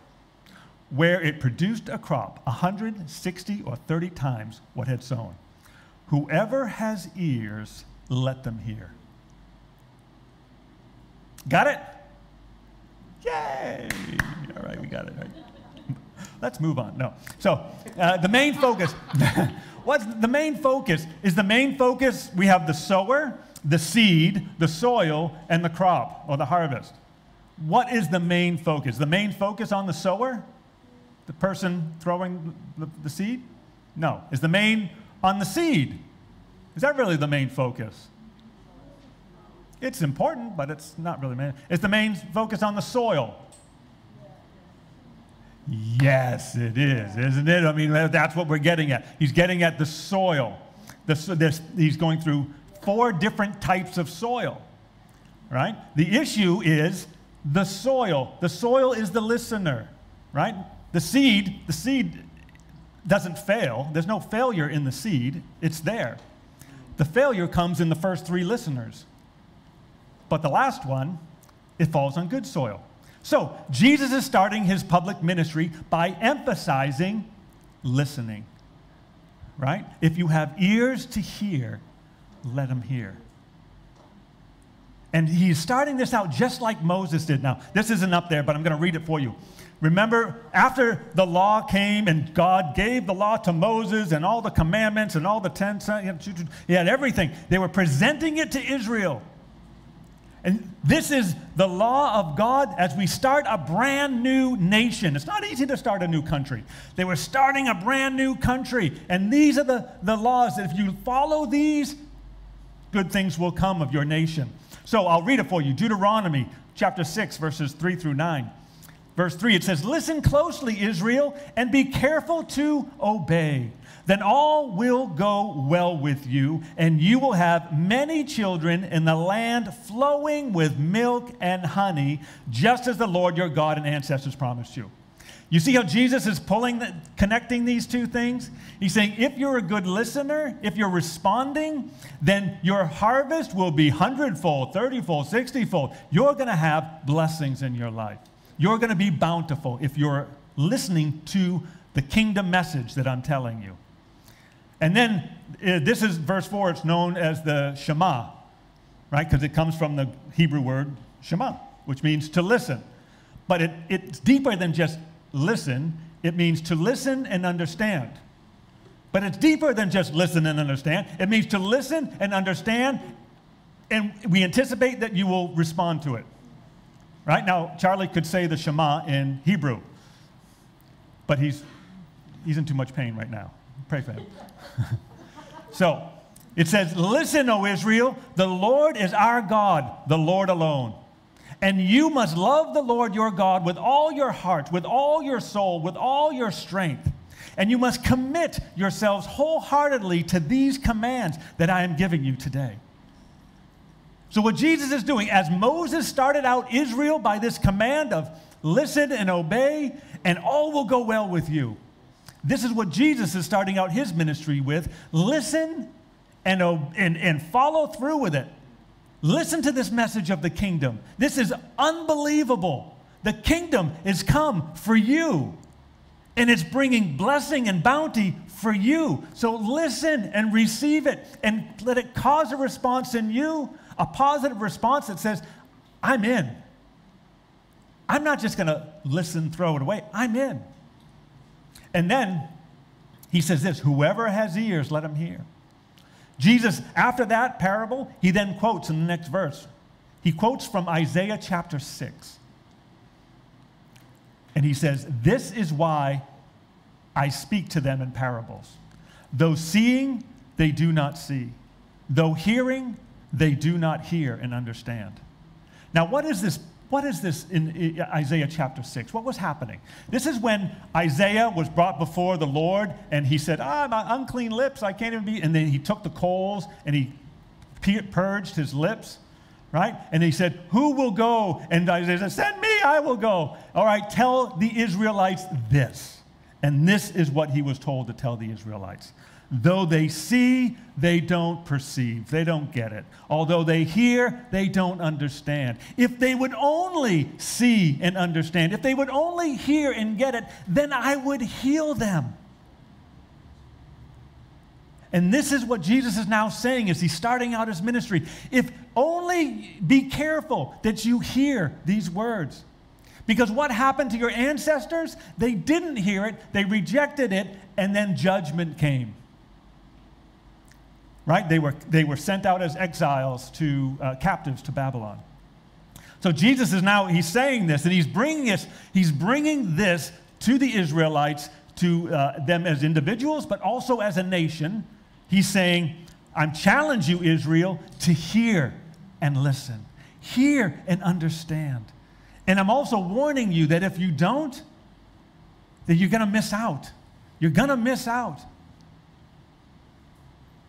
Speaker 6: where it produced a crop 160 or 30 times what had sown. Whoever has ears, let them hear. Got it? Yay! All right, we got it. Let's move on. No. So, uh, the main focus. What's the main focus? Is the main focus we have the sower, the seed, the soil, and the crop or the harvest. What is the main focus? The main focus on the sower? The person throwing the, the seed? No. Is the main on the seed? Is that really the main focus? It's important, but it's not really main. Is the main focus on the soil? Yes, it is, isn't it? I mean, that's what we're getting at. He's getting at the soil. This, he's going through four different types of soil, right? The issue is the soil. The soil is the listener, right? The seed, the seed doesn't fail. There's no failure in the seed, it's there. The failure comes in the first three listeners. But the last one, it falls on good soil. So, Jesus is starting his public ministry by emphasizing listening. Right? If you have ears to hear, let them hear. And he's starting this out just like Moses did. Now, this isn't up there, but I'm going to read it for you. Remember, after the law came and God gave the law to Moses and all the commandments and all the ten, he had everything. They were presenting it to Israel. And this is the law of God as we start a brand new nation. It's not easy to start a new country. They were starting a brand new country. And these are the, the laws that if you follow these, good things will come of your nation. So I'll read it for you Deuteronomy chapter 6, verses 3 through 9. Verse 3, it says, Listen closely, Israel, and be careful to obey. Then all will go well with you, and you will have many children in the land flowing with milk and honey, just as the Lord your God and ancestors promised you. You see how Jesus is pulling, the, connecting these two things? He's saying, if you're a good listener, if you're responding, then your harvest will be hundredfold, thirtyfold, sixtyfold. You're going to have blessings in your life. You're going to be bountiful if you're listening to the kingdom message that I'm telling you. And then uh, this is verse 4, it's known as the Shema, right? Because it comes from the Hebrew word Shema, which means to listen. But it, it's deeper than just listen, it means to listen and understand. But it's deeper than just listen and understand. It means to listen and understand, and we anticipate that you will respond to it. Right? Now, Charlie could say the Shema in Hebrew, but he's, he's in too much pain right now. Pray for him. so, it says, Listen, O Israel, the Lord is our God, the Lord alone. And you must love the Lord your God with all your heart, with all your soul, with all your strength. And you must commit yourselves wholeheartedly to these commands that I am giving you today. So, what Jesus is doing, as Moses started out Israel by this command of listen and obey, and all will go well with you. This is what Jesus is starting out his ministry with listen and, and, and follow through with it. Listen to this message of the kingdom. This is unbelievable. The kingdom is come for you, and it's bringing blessing and bounty for you. So listen and receive it, and let it cause a response in you, a positive response that says, I'm in. I'm not just going to listen, throw it away. I'm in. And then he says this whoever has ears, let him hear. Jesus, after that parable, he then quotes in the next verse. He quotes from Isaiah chapter 6. And he says, This is why I speak to them in parables. Though seeing, they do not see. Though hearing, they do not hear and understand. Now, what is this what is this in Isaiah chapter 6? What was happening? This is when Isaiah was brought before the Lord and he said, Ah, my unclean lips, I can't even be. And then he took the coals and he purged his lips, right? And he said, Who will go? And Isaiah said, Send me, I will go. All right, tell the Israelites this. And this is what he was told to tell the Israelites. Though they see, they don't perceive. They don't get it. Although they hear, they don't understand. If they would only see and understand, if they would only hear and get it, then I would heal them. And this is what Jesus is now saying as he's starting out his ministry. If only be careful that you hear these words. Because what happened to your ancestors? They didn't hear it, they rejected it, and then judgment came right? They were, they were sent out as exiles to uh, captives to Babylon. So Jesus is now, he's saying this, and he's bringing this, he's bringing this to the Israelites, to uh, them as individuals, but also as a nation. He's saying, I'm challenge you, Israel, to hear and listen. Hear and understand. And I'm also warning you that if you don't, that you're going to miss out. You're going to miss out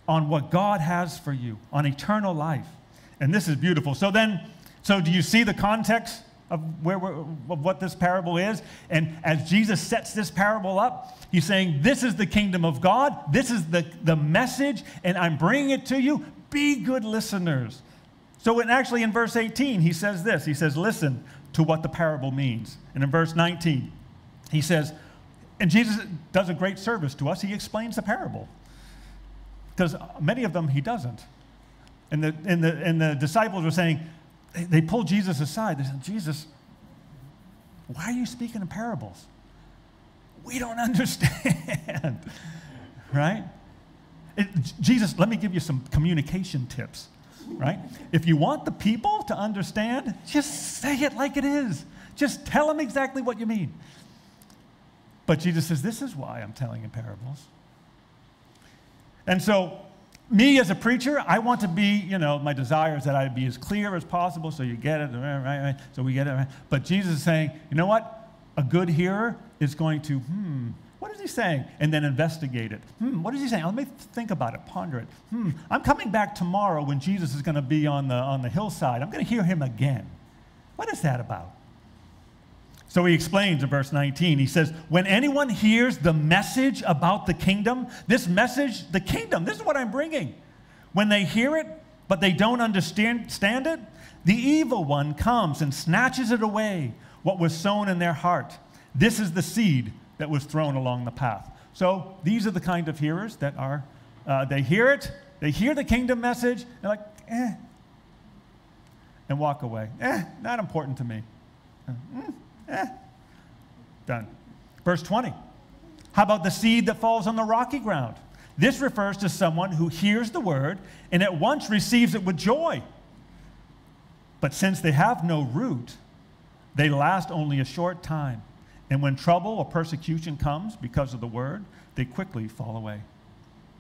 Speaker 6: on what God has for you, on eternal life. And this is beautiful. So then, so do you see the context of, where of what this parable is? And as Jesus sets this parable up, he's saying, This is the kingdom of God, this is the, the message, and I'm bringing it to you. Be good listeners. So, in, actually, in verse 18, he says this He says, Listen to what the parable means. And in verse 19, he says, and Jesus does a great service to us. He explains the parable because many of them he doesn't. And the, and, the, and the disciples were saying, they, pulled Jesus aside. They said, Jesus, why are you speaking in parables? We don't understand. right? It, Jesus, let me give you some communication tips. Right? If you want the people to understand, just say it like it is. Just tell them exactly what you mean. But Jesus says, This is why I'm telling in parables. And so, me as a preacher, I want to be, you know, my desire is that I be as clear as possible so you get it, right, right, so we get it. But Jesus is saying, you know what? A good hearer is going to, hmm, what is he saying? And then investigate it. Hmm, what is he saying? Let me think about it, ponder it. Hmm, I'm coming back tomorrow when Jesus is going to be on the, on the hillside. I'm going to hear him again. What is that about? So he explains in verse 19. He says, When anyone hears the message about the kingdom, this message, the kingdom, this is what I'm bringing. When they hear it, but they don't understand it, the evil one comes and snatches it away, what was sown in their heart. This is the seed that was thrown along the path. So these are the kind of hearers that are, uh, they hear it, they hear the kingdom message, they're like, eh, and walk away. Eh, not important to me. Mm, eh, done. Verse 20. How about the seed that falls on the rocky ground? This refers to someone who hears the word and at once receives it with joy. But since they have no root, they last only a short time. And when trouble or persecution comes because of the word, they quickly fall away.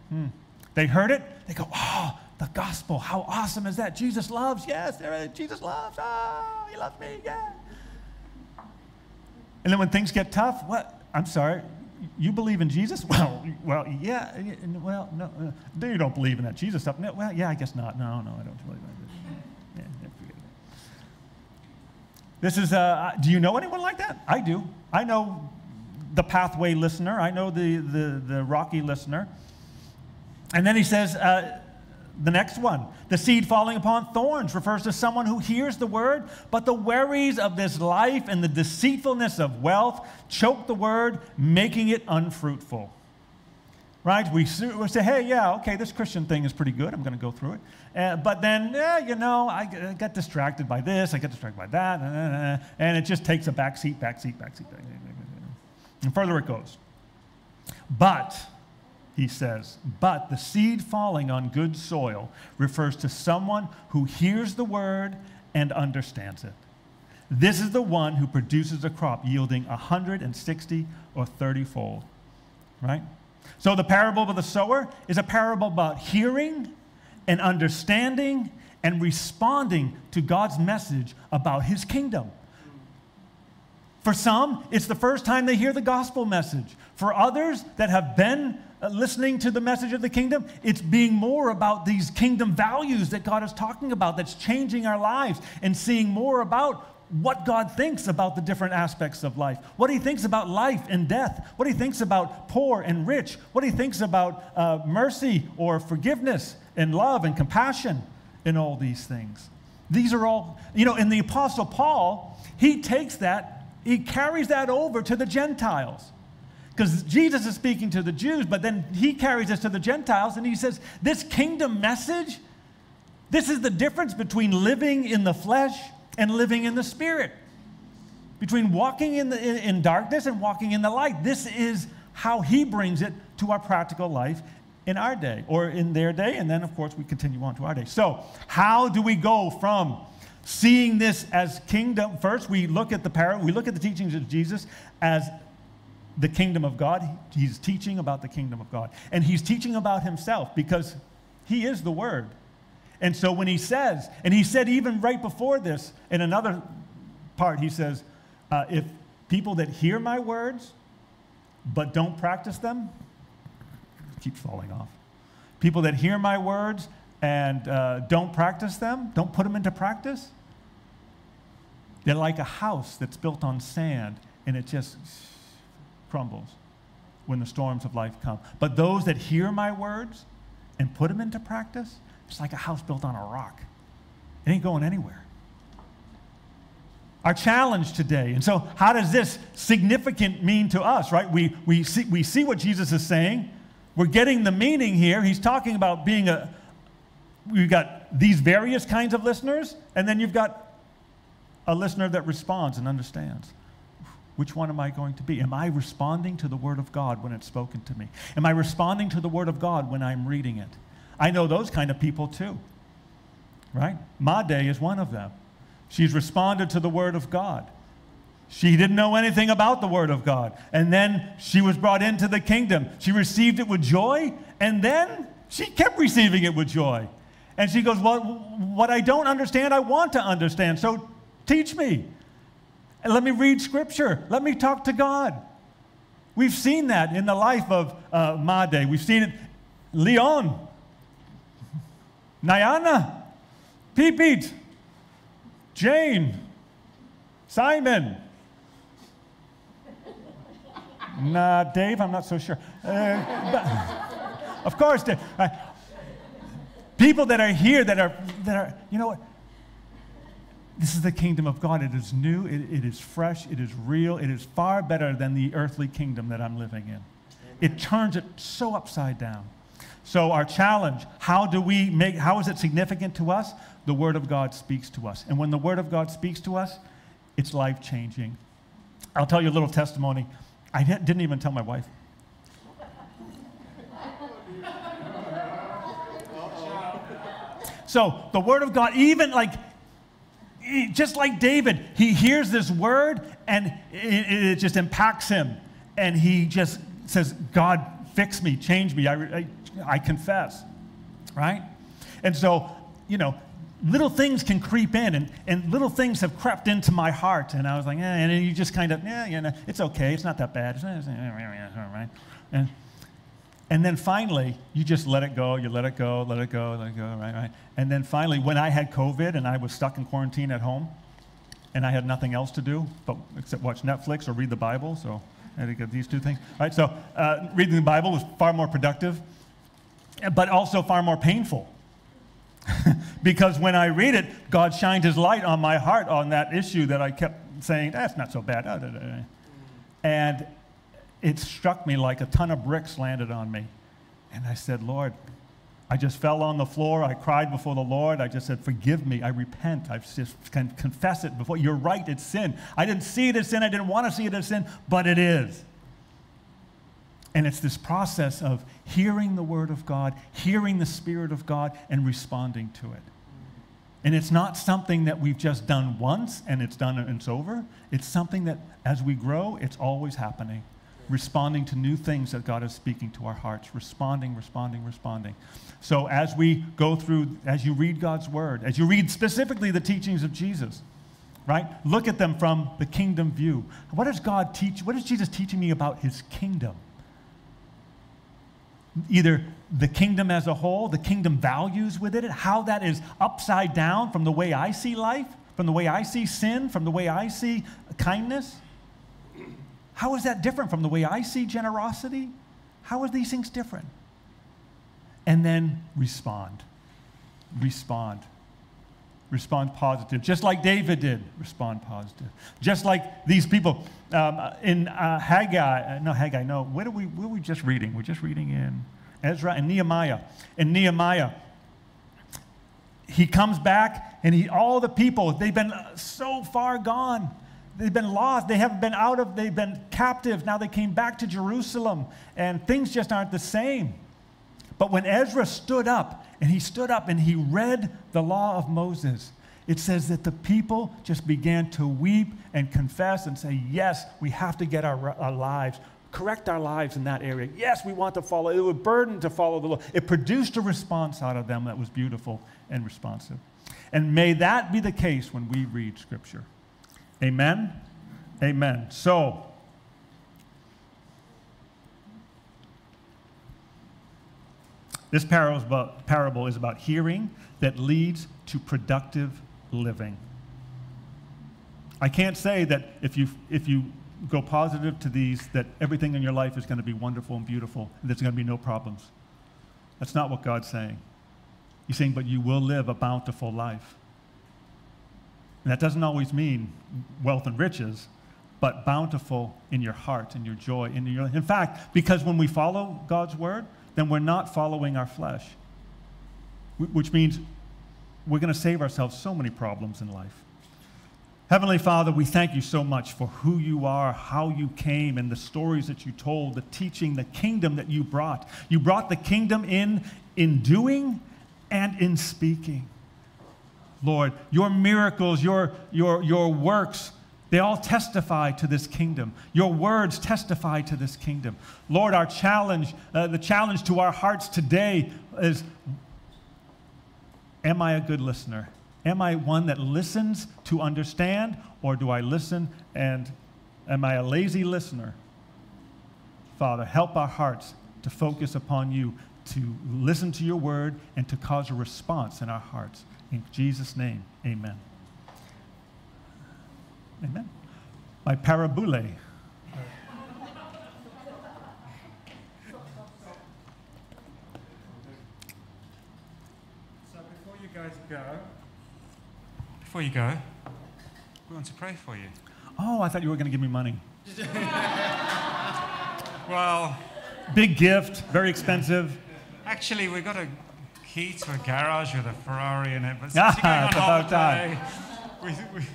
Speaker 6: Hmm. They heard it, they go, Oh, the gospel, how awesome is that? Jesus loves, yes, there Jesus loves, oh, he loves me, yeah. And then when things get tough, what? I'm sorry, you believe in Jesus? Well, well, yeah. Well, no, uh, you don't believe in that Jesus stuff. No, well, yeah, I guess not. No, no, I don't believe in that. Forget it. This is. Uh, do you know anyone like that? I do. I know the pathway listener. I know the the, the rocky listener. And then he says, uh, the next one, the seed falling upon thorns, refers to someone who hears the word, but the worries of this life and the deceitfulness of wealth choke the word, making it unfruitful. Right? We, say, hey, yeah, okay, this Christian thing is pretty good. I'm going to go through it. Uh, but then, yeah, you know, I, get distracted by this, I get distracted by that, eh, eh, and it just takes a back seat, back seat, back seat. And further it goes. But, he says, but the seed falling on good soil refers to someone who hears the word and understands it. This is the one who produces a crop yielding 160 or 30 fold. Right? So the parable of the sower is a parable about hearing and understanding and responding to God's message about his kingdom. For some, it's the first time they hear the gospel message. For others that have been listening to the message of the kingdom, it's being more about these kingdom values that God is talking about that's changing our lives and seeing more about what God thinks about the different aspects of life, what He thinks about life and death, what He thinks about poor and rich, what He thinks about uh, mercy or forgiveness and love and compassion and all these things. These are all, you know, in the Apostle Paul, he takes that, he carries that over to the Gentiles. Because Jesus is speaking to the Jews, but then he carries us to the Gentiles and he says, This kingdom message, this is the difference between living in the flesh and living in the spirit. Between walking in, the, in, in darkness and walking in the light. This is how he brings it to our practical life in our day or in their day. And then, of course, we continue on to our day. So, how do we go from seeing this as kingdom? First, we look at the parable, we look at the teachings of Jesus as the kingdom of God. He's teaching about the kingdom of God. And he's teaching about himself because he is the word. And so when he says, and he said even right before this, in another part, he says, uh, if people that hear my words but don't practice them, keeps falling off. People that hear my words and uh, don't practice them, don't put them into practice, they're like a house that's built on sand and it just crumbles when the storms of life come. But those that hear my words and put them into practice, it's like a house built on a rock. It ain't going anywhere. Our challenge today, and so how does this significant mean to us, right? We, we, see, we see what Jesus is saying. We're getting the meaning here. He's talking about being a, we've got these various kinds of listeners, and then you've got a listener that responds and understands. Which one am I going to be? Am I responding to the Word of God when it's spoken to me? Am I responding to the Word of God when I'm reading it? I know those kind of people too, right? Made is one of them. She's responded to the Word of God. She didn't know anything about the Word of God. And then she was brought into the kingdom. She received it with joy, and then she kept receiving it with joy. And she goes, Well, what I don't understand, I want to understand. So teach me. And let me read Scripture. Let me talk to God. We've seen that in the life of uh, Made. We've seen it, Leon, Nyana, Pipit, Jane, Simon. Nah, Dave, I'm not so sure. Uh, of course, Dave, uh, people that are here that are, that are, you know what? This is the kingdom of God. It is new, it, it is fresh, it is real, it is far better than the earthly kingdom that I'm living in. It turns it so upside down. So, our challenge how do we make, how is it significant to us? The Word of God speaks to us. And when the Word of God speaks to us, it's life changing. I'll tell you a little testimony. I didn't even tell my wife. So, the Word of God, even like, just like David, he hears this word and it, just impacts him. And he just says, God, fix me, change me. I, I, I confess, right? And so, you know, little things can creep in, and, and little things have crept into my heart. And I was like, eh, and you just kind of, yeah, you know, it's okay, it's not that bad. Right? And, and then finally, you just let it go, you let it go, let it go, let it go, right, right? And then finally, when I had COVID and I was stuck in quarantine at home, and I had nothing else to do but except watch Netflix or read the Bible, so I had to get these two things, right? So uh, reading the Bible was far more productive, but also far more painful. because when I read it, God shined his light on my heart on that issue that I kept saying, that's not so bad. And it struck me like a ton of bricks landed on me. And I said, Lord, I just fell on the floor. I cried before the Lord. I just said, Forgive me. I repent. I just can confess it before. You're right, it's sin. I didn't see it as sin. I didn't want to see it as sin, but it is. And it's this process of hearing the Word of God, hearing the Spirit of God, and responding to it. And it's not something that we've just done once and it's done and it's over. It's something that as we grow, it's always happening responding to new things that God is speaking to our hearts, responding, responding, responding. So as we go through, as you read God's word, as you read specifically the teachings of Jesus, right? Look at them from the kingdom view. What does God teach? What is Jesus teaching me about his kingdom? Either the kingdom as a whole, the kingdom values within it, how that is upside down from the way I see life, from the way I see sin, from the way I see kindness how is that different from the way I see generosity? How are these things different? And then respond. Respond. Respond positive. Just like David did, respond positive. Just like these people um, in uh, Haggai, uh, no, Haggai, no, what are, we, what are we just reading? We're just reading in Ezra and Nehemiah. In Nehemiah, he comes back and he, all the people, they've been so far gone. They've been lost. They haven't been out of, they've been captive. Now they came back to Jerusalem, and things just aren't the same. But when Ezra stood up, and he stood up and he read the law of Moses, it says that the people just began to weep and confess and say, Yes, we have to get our, our lives, correct our lives in that area. Yes, we want to follow. It was a burden to follow the law. It produced a response out of them that was beautiful and responsive. And may that be the case when we read Scripture. Amen? Amen. So, this parable is about hearing that leads to productive living. I can't say that if you, if you go positive to these, that everything in your life is going to be wonderful and beautiful, and there's going to be no problems. That's not what God's saying. He's saying, but you will live a bountiful life. And that doesn't always mean wealth and riches, but bountiful in your heart and your joy. In, your, in fact, because when we follow God's word, then we're not following our flesh, which means we're going to save ourselves so many problems in life. Heavenly Father, we thank you so much for who you are, how you came, and the stories that you told, the teaching, the kingdom that you brought. You brought the kingdom in in doing and in speaking. Lord, your miracles, your, your, your works, they all testify to this kingdom. Your words testify to this kingdom. Lord, our challenge, uh, the challenge to our hearts today is Am I a good listener? Am I one that listens to understand, or do I listen and am I a lazy listener? Father, help our hearts to focus upon you, to listen to your word, and to cause a response in our hearts. In Jesus' name, amen. Amen. My parabole.
Speaker 1: So before you guys go, before you go, we want to pray for you.
Speaker 6: Oh, I thought you were going to give me money.
Speaker 1: Well,
Speaker 6: Big gift, very expensive.
Speaker 1: actually, we've got a key to a garage with a Ferrari in it, but
Speaker 6: Ah,
Speaker 1: since you're going on
Speaker 6: it's about time.
Speaker 1: holiday, we, we,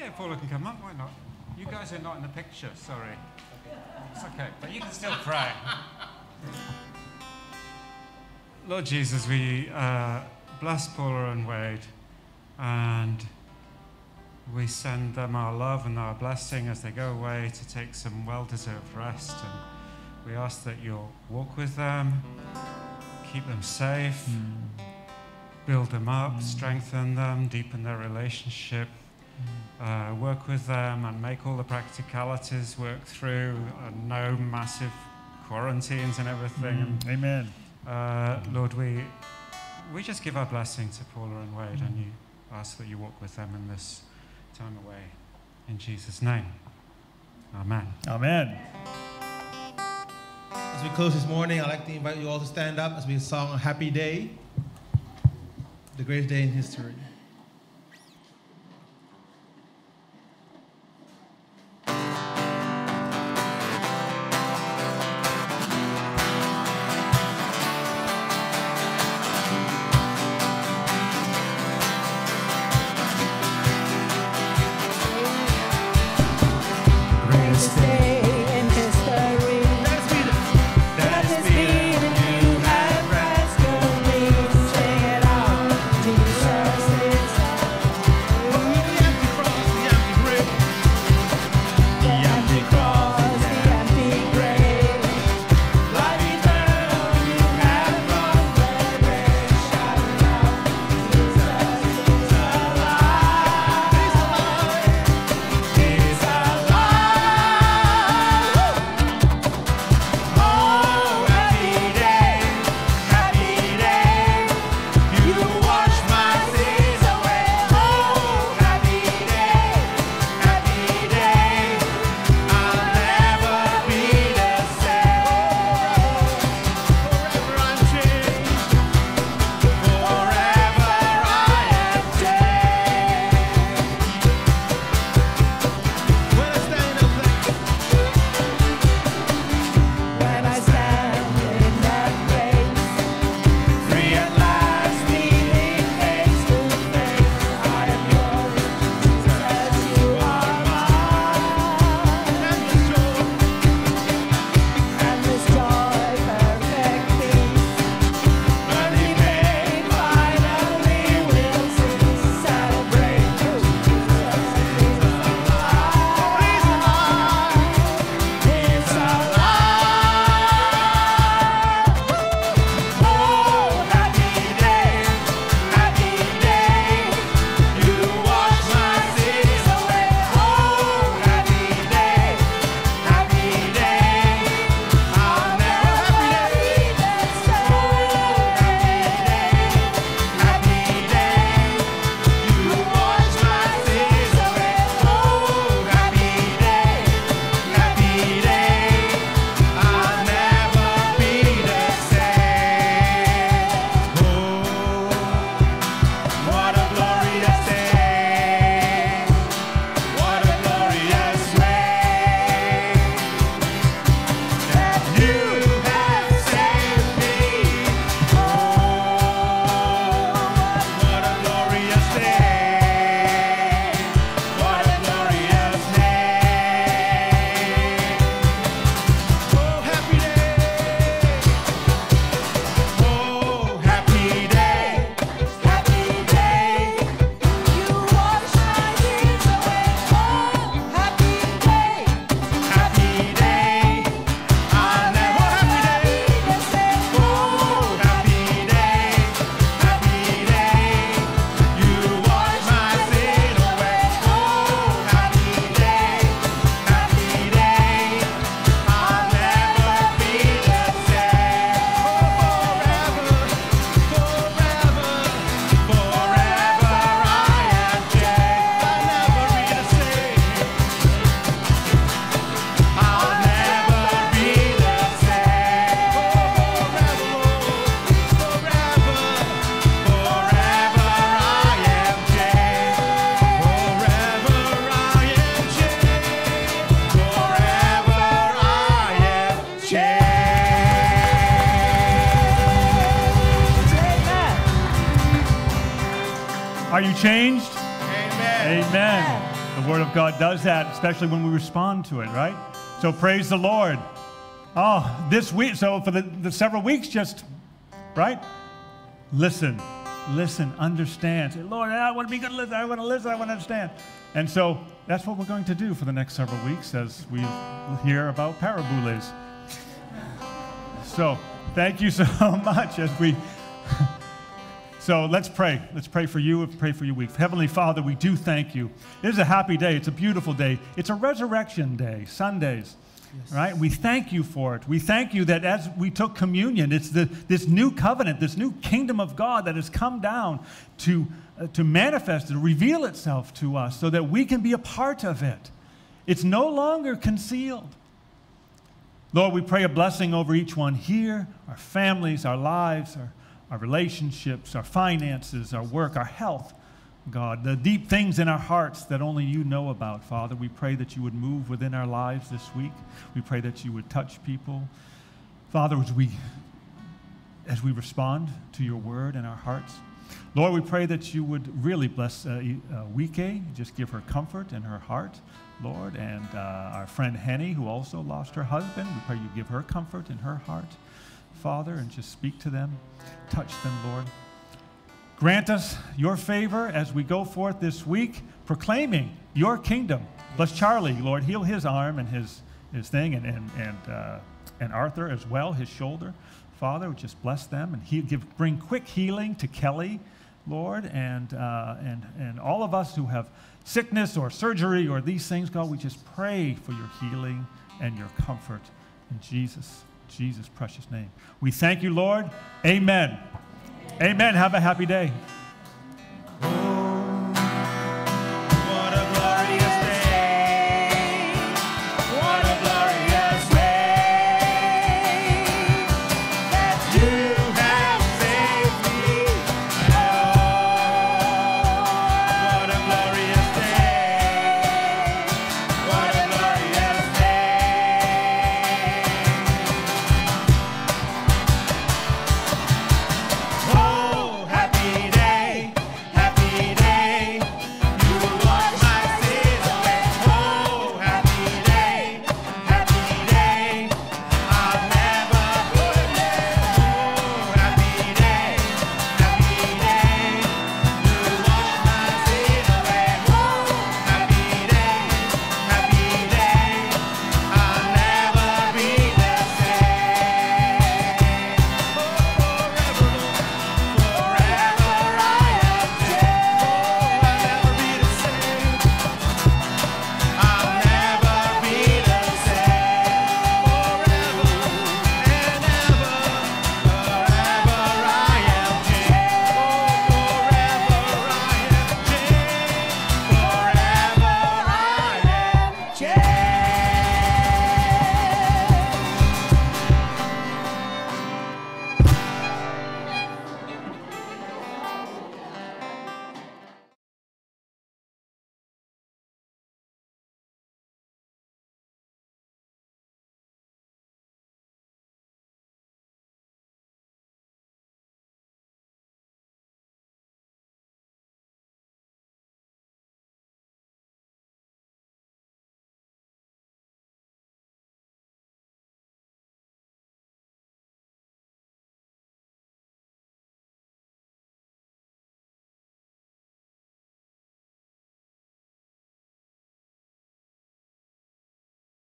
Speaker 1: yeah, Paula can come up. Why not? You guys are not in the picture. Sorry. It's okay, but you can still pray. Lord Jesus, we uh, bless Paula and Wade, and we send them our love and our blessing as they go away to take some well-deserved rest. And we ask that you'll walk with them, keep them safe, build them up, strengthen them, deepen their relationship, uh, work with them, and make all the practicalities work through. Uh, no massive quarantines and everything. And
Speaker 6: Amen.
Speaker 1: uh, Lord, we, we just give our blessing to Paula and Wade, and you ask that you walk with them in this time away. In Jesus' name. Amen.
Speaker 6: Amen.
Speaker 3: As we close this morning, I'd like to invite you all to stand up as we song a happy day, the greatest day in history.
Speaker 6: Does that, especially when we respond to it, right? So praise the Lord. Oh, this week, so for the, the several weeks, just, right? Listen, listen, understand. Say, Lord, I want to be good listen. I want to listen. I want to understand. And so that's what we're going to do for the next several weeks as we hear about parabules. So thank you so much as we. So let's pray. Let's pray for you and pray for your week. Heavenly Father, we do thank you. It is a happy day. It's a beautiful day. It's a resurrection day, Sundays. Right? We thank you for it. We thank you that as we took communion, it's the, this new covenant, this new kingdom of God that has come down to, uh, to manifest, to reveal itself to us so that we can be a part of it. It's no longer concealed. Lord, we pray a blessing over each one here, our families, our lives, our, our relationships, our finances, our work, our health. God, the deep things in our hearts that only you know about, Father. We pray that you would move within our lives this week. We pray that you would touch people. Father, as we, as we respond to your word in our hearts, Lord, we pray that you would really bless uh, uh, just give her comfort in her heart, Lord, and uh, our friend Henny, who also lost her husband. We pray you give her comfort in her heart, Father, and just speak to them, touch them, Lord. Grant us your favor as we go forth this week proclaiming your kingdom. Bless Charlie, Lord. Heal his arm and his, his thing, and, and, and, uh, and Arthur as well, his shoulder. Father, just bless them and he, give, bring quick healing to Kelly, Lord, and, uh, and, and all of us who have sickness or surgery or these things, God, we just pray for your healing and your comfort in Jesus, Jesus' precious name. We thank you, Lord. Amen. Amen. Have a happy day.